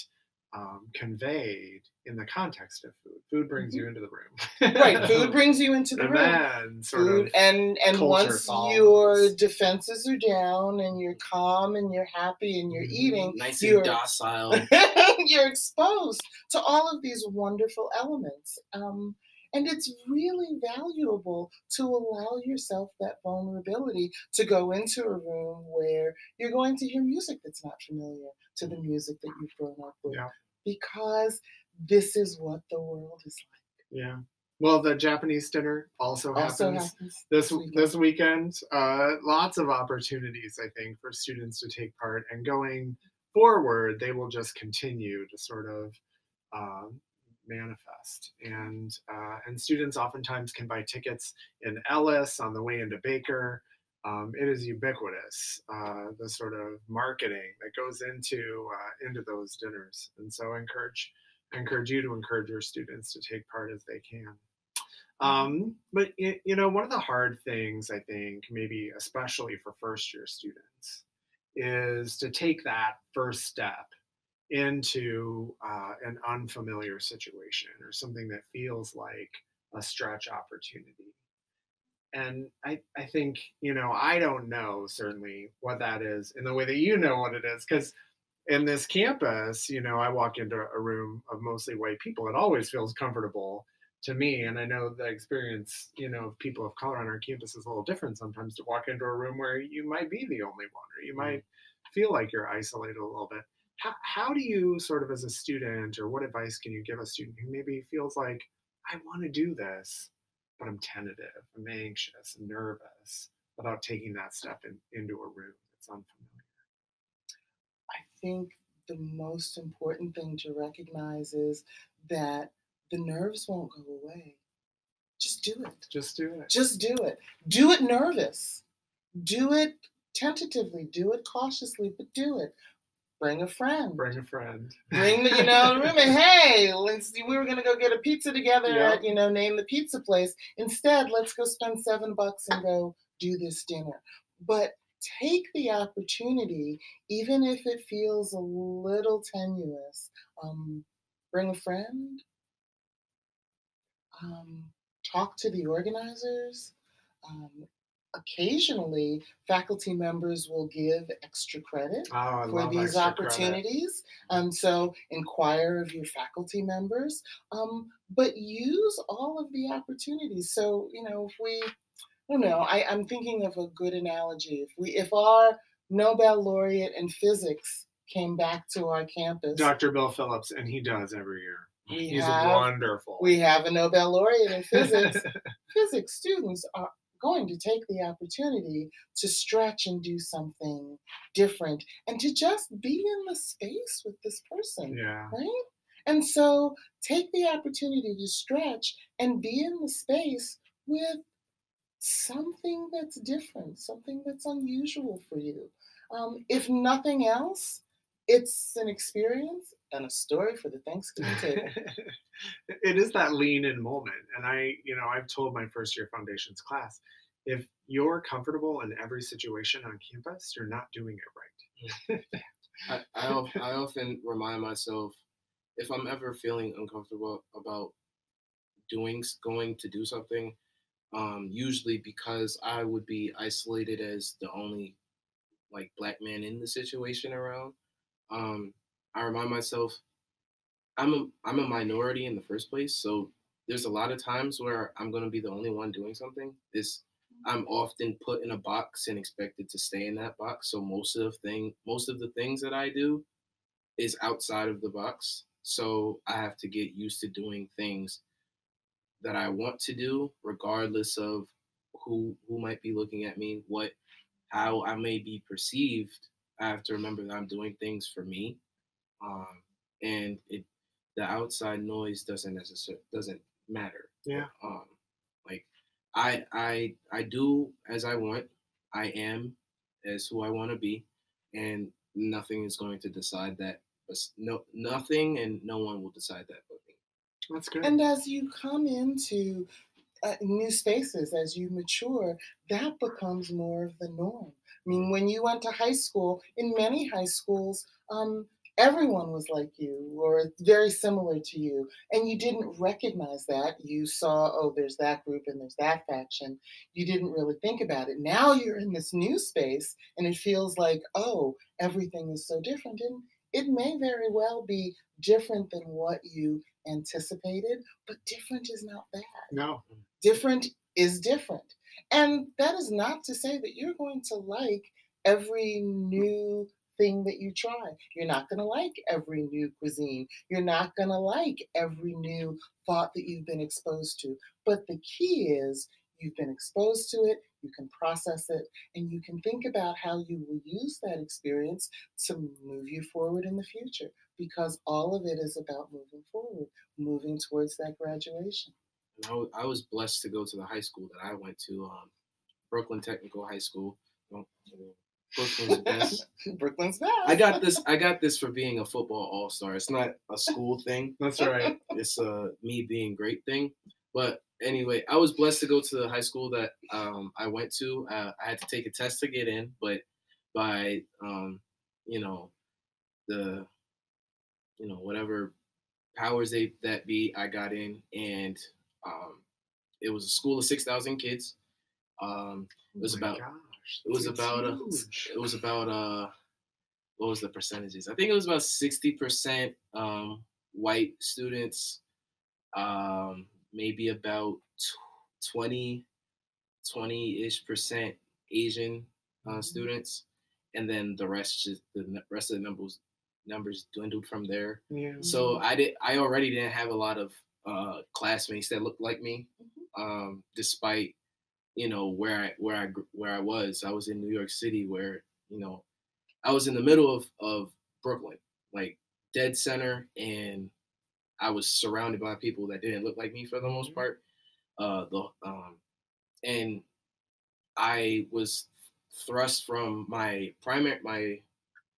A: um, conveyed in the context of food. Food brings you into the room.
D: Right, food (laughs) brings you into the
A: and
D: room. Food and and once
A: follows.
D: your defenses are down and you're calm and you're happy and you're
A: Mhm.
D: eating,
B: Nice
D: you're
B: and docile. (laughs)
D: you're exposed to all of these wonderful elements. Um, and it's really valuable to allow yourself that vulnerability to go into a room where you're going to hear music that's not familiar to the music that you've grown up with.
A: Yeah.
D: Because this is what the world is like.
A: yeah. Well, the Japanese dinner also.
D: Also
A: happens
D: happens
A: this
D: weekend.
A: this weekend. Uh, lots of opportunities, I think, for students to take part. And going forward, they will just continue to sort of um, manifest. And uh, and students oftentimes can buy tickets in Ellis on the way into Baker. Um, it is ubiquitous, uh, the sort of marketing that goes into uh, into those dinners. And so, I encourage I encourage you to encourage your students to take part as they can. Um, but you know, one of the hard things I think, maybe especially for first year students, is to take that first step into uh, an unfamiliar situation or something that feels like a stretch opportunity. And I, I think, you know, I don't know certainly what that is in the way that you know what it is, because in this campus, you know, I walk into a room of mostly white people. It always feels comfortable to me. And I know the experience, you know, of people of color on our campus is a little different sometimes to walk into a room where you might be the only one or you mm. might feel like you're isolated a little bit. How, how do you sort of as a student or what advice can you give a student who maybe feels like I want to do this, but I'm tentative, I'm anxious, and nervous about taking that step in, into a room that's unfamiliar?
D: I think the most important thing to recognize is that the nerves won't go away. Just do it.
A: Just do it.
D: Just do it. Do it nervous. Do it tentatively. Do it cautiously, but do it. Bring a friend.
A: Bring a friend.
D: Bring the, you know, room and hey, let's see, we were gonna go get a pizza together
A: Yeah.
D: at, you know, name the pizza place. Instead, let's go spend seven bucks and go do this dinner. But take the opportunity, even if it feels a little tenuous. Um, bring a friend. Um, talk to the organizers. Um, occasionally, faculty members will give extra credit
A: Oh,
D: for these
A: credit.
D: opportunities. Um, so inquire of your faculty members, um, but use all of the opportunities. So you know, if we, I don't know, I, I'm thinking of a good analogy. If we, if our Nobel laureate in physics came back to our campus,
A: Dr. Bill Phillips, and he does every year.
D: we
A: He's
D: have
A: wonderful.
D: we have a Nobel laureate in physics. (laughs) physics students are going to take the opportunity to stretch and do something different and to just be in the space with this person,
A: yeah.
D: right? And so take the opportunity to stretch and be in the space with something that's different, something that's unusual for you. Um, if nothing else, it's an experience and a story for the Thanksgiving table. (laughs)
A: it is that lean in moment. And I, you know, I've told my first year foundations class, if you're comfortable in every situation on campus, you're not doing it right.
B: I, I, I often remind myself if I'm ever feeling uncomfortable about doing going to do something, um, usually because I would be isolated as the only like black man in the situation around. Um, I remind myself I'm a I'm a minority in the first place, so there's a lot of times where I'm gonna be the only one doing something. This I'm often put in a box and expected to stay in that box. So most of the thing most of the things that I do is outside of the box. So I have to get used to doing things that I want to do, regardless of who who might be looking at me, what how I may be perceived. I have to remember that I'm doing things for me, um, and it the outside noise doesn't necessarily doesn't matter.
A: Yeah.
B: Um, like I I I do as I want. I am as who I want to be, and nothing is going to decide that. No, nothing, and no one will decide that but me.
A: That's great.
D: And as you come into uh, new spaces, as you mature, that becomes more of the norm. I mean, when you went to high school, in many high schools, um, everyone was like you or very similar to you and you didn't recognize that. You saw oh there's that group and there's that faction. You didn't really think about it. Now you're in this new space and it feels like oh everything is so different and it may very well be different than what you anticipated but different is not bad.
A: No.
D: Different is different and that is not to say that you're going to like every new thing that you try. You're not going to like every new cuisine. You're not going to like every new thought that you've been exposed to. But the key is you've been exposed to it, you can process it, and you can think about how you will use that experience to move you forward in the future because all of it is about moving forward, moving towards that graduation.
B: I was blessed to go to the high school that I went to, um, Brooklyn Technical High School. Brooklyn's best. (laughs)
D: Brooklyn's best.
B: I got this. I got this for being a football all star. It's not a school thing. (laughs)
A: That's right.
B: It's a me being great thing. But anyway, I was blessed to go to the high school that um, I went to. Uh, I had to take a test to get in, but by um, you know the you know whatever powers they that be, I got in, and um, it was a school of six thousand kids. Um, it was
A: Oh
B: about
A: gosh,
B: it was about uh,
A: huge.
B: it was about uh what was the percentages? I think it was about sixty percent um white students, um maybe about 20 20-ish percent Asian uh, students, and then the rest just the rest of the numbers numbers dwindled from there.
A: yeah.
B: So I did. I already didn't have a lot of uh, classmates that looked like me, um, despite you know where I where I where I was. I was in New York City, where you know I was in the middle of of Brooklyn, like dead center, and I was surrounded by people that didn't look like me for the most part. Uh, the um, and I was thrust from my primary my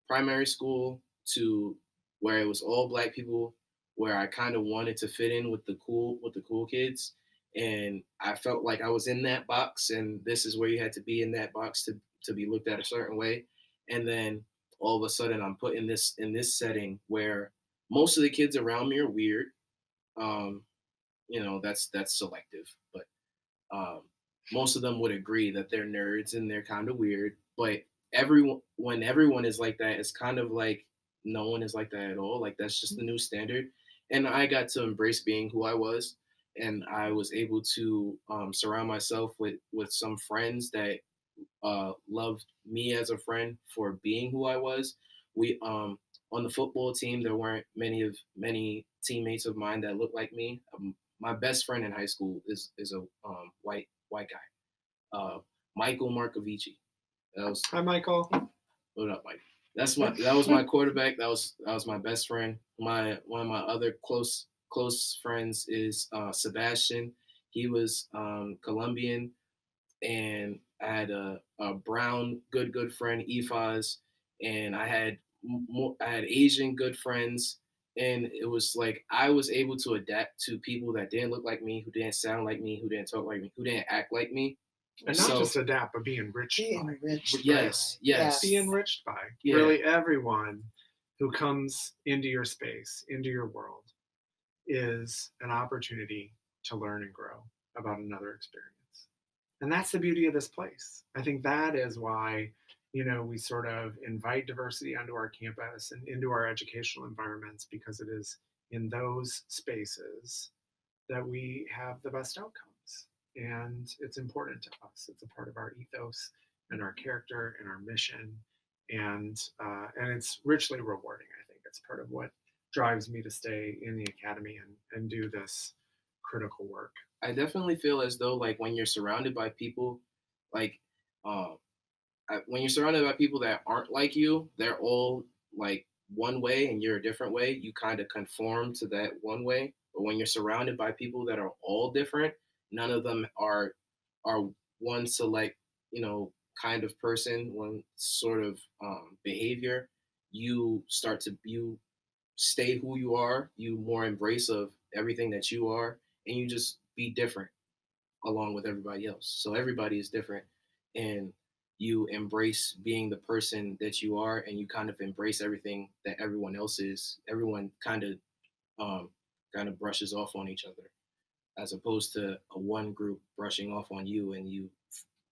B: primary school to where it was all black people where I kind of wanted to fit in with the cool with the cool kids and I felt like I was in that box and this is where you had to be in that box to to be looked at a certain way and then all of a sudden I'm put in this in this setting where most of the kids around me are weird um you know that's that's selective but um most of them would agree that they're nerds and they're kind of weird but everyone when everyone is like that it's kind of like no one is like that at all like that's just the new standard and i got to embrace being who i was and i was able to um, surround myself with with some friends that uh, loved me as a friend for being who i was we um on the football team there weren't many of many teammates of mine that looked like me um, my best friend in high school is is a um, white white guy uh, michael marcovici that was
A: Hi, Michael.
B: what up, Mike? That's my that was my quarterback. That was that was my best friend. My one of my other close close friends is uh, Sebastian. He was um, Colombian, and I had a, a brown good good friend Ifaz, and I had more, I had Asian good friends, and it was like I was able to adapt to people that didn't look like me, who didn't sound like me, who didn't talk like me, who didn't act like me.
A: And not
B: So-
A: just adapt, but be enriched
D: Be
A: by.
D: enriched.
B: Yes, yes,
A: Be enriched by.
B: Yeah.
A: Really, everyone who comes into your space, into your world, is an opportunity to learn and grow about another experience. And that's the beauty of this place. I think that is why, you know, we sort of invite diversity onto our campus and into our educational environments because it is in those spaces that we have the best outcomes. And it's important to us. It's a part of our ethos and our character and our mission. And uh, and it's richly rewarding, I think. It's part of what drives me to stay in the academy and, and do this critical work.
B: I definitely feel as though like when you're surrounded by people, like I, when you're surrounded by people that aren't like you, they're all like one way and you're a different way. You kind of conform to that one way. But when you're surrounded by people that are all different, none of them are are one select, you know, kind of person, one sort of um, behavior. You start to you stay who you are. You more embrace of everything that you are, and you just be different along with everybody else. So everybody is different, and you embrace being the person that you are, and you kind of embrace everything that everyone else is. Everyone kind of um, kind of brushes off on each other, as opposed to a one group brushing off on you and you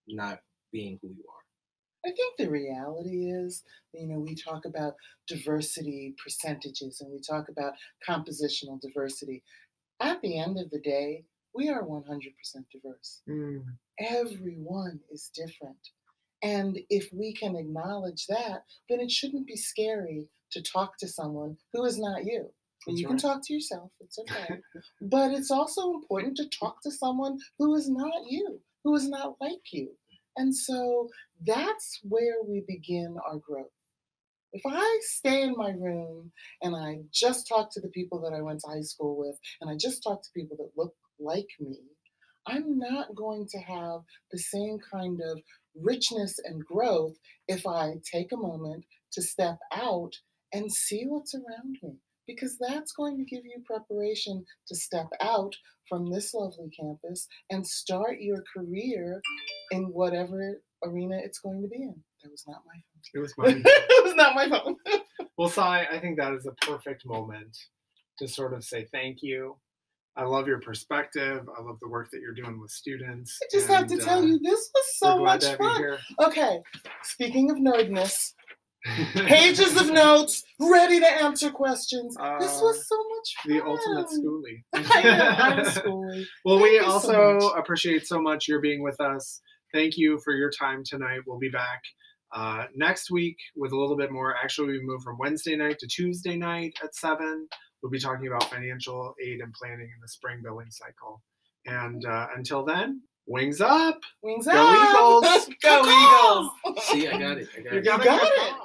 B: not being who you are.
D: I think the reality is, you know, we talk about diversity percentages and we talk about compositional diversity. At the end of the day, we are 100% diverse. Mm. Everyone is different. And if we can acknowledge that, then it shouldn't be scary to talk to someone who is not you.
A: That's
D: you can talk to yourself, it's okay. but it's also important to talk to someone who is not you, who is not like you. And so that's where we begin our growth. If I stay in my room and I just talk to the people that I went to high school with, and I just talk to people that look like me, I'm not going to have the same kind of richness and growth if I take a moment to step out and see what's around me. Because that's going to give you preparation to step out from this lovely campus and start your career in whatever arena it's going to be in. That was not my phone.
A: It was (laughs) mine.
D: it was not my phone. (laughs)
A: Well, Cy, I think that is a perfect moment to sort of say thank you. I love your perspective. I love the work that you're doing with students.
D: I just have to
A: and,
D: tell
A: uh,
D: you, this was so much
A: to have you
D: fun. Okay, speaking of nerdness, (laughs) pages of notes, ready to answer questions. this
A: Uh,
D: was so much fun.
A: the ultimate schoolie. (laughs)
D: I know, I'm (laughs) schooly.
A: well,
D: Thank
A: we
D: you so
A: also appreciate so much your being with us. Thank you for your time tonight. We'll be back uh, next week with a little bit more. Actually, we move from Wednesday night to Tuesday night at 7. We'll be talking about financial aid and planning in the spring billing cycle. And uh, until then, wings up.
D: Wings
A: Go
D: up.
A: Eagles.
D: Go Eagles.
B: See, I got it. I got
A: You
B: it.
A: got,
D: got
A: Good
D: it.
A: call.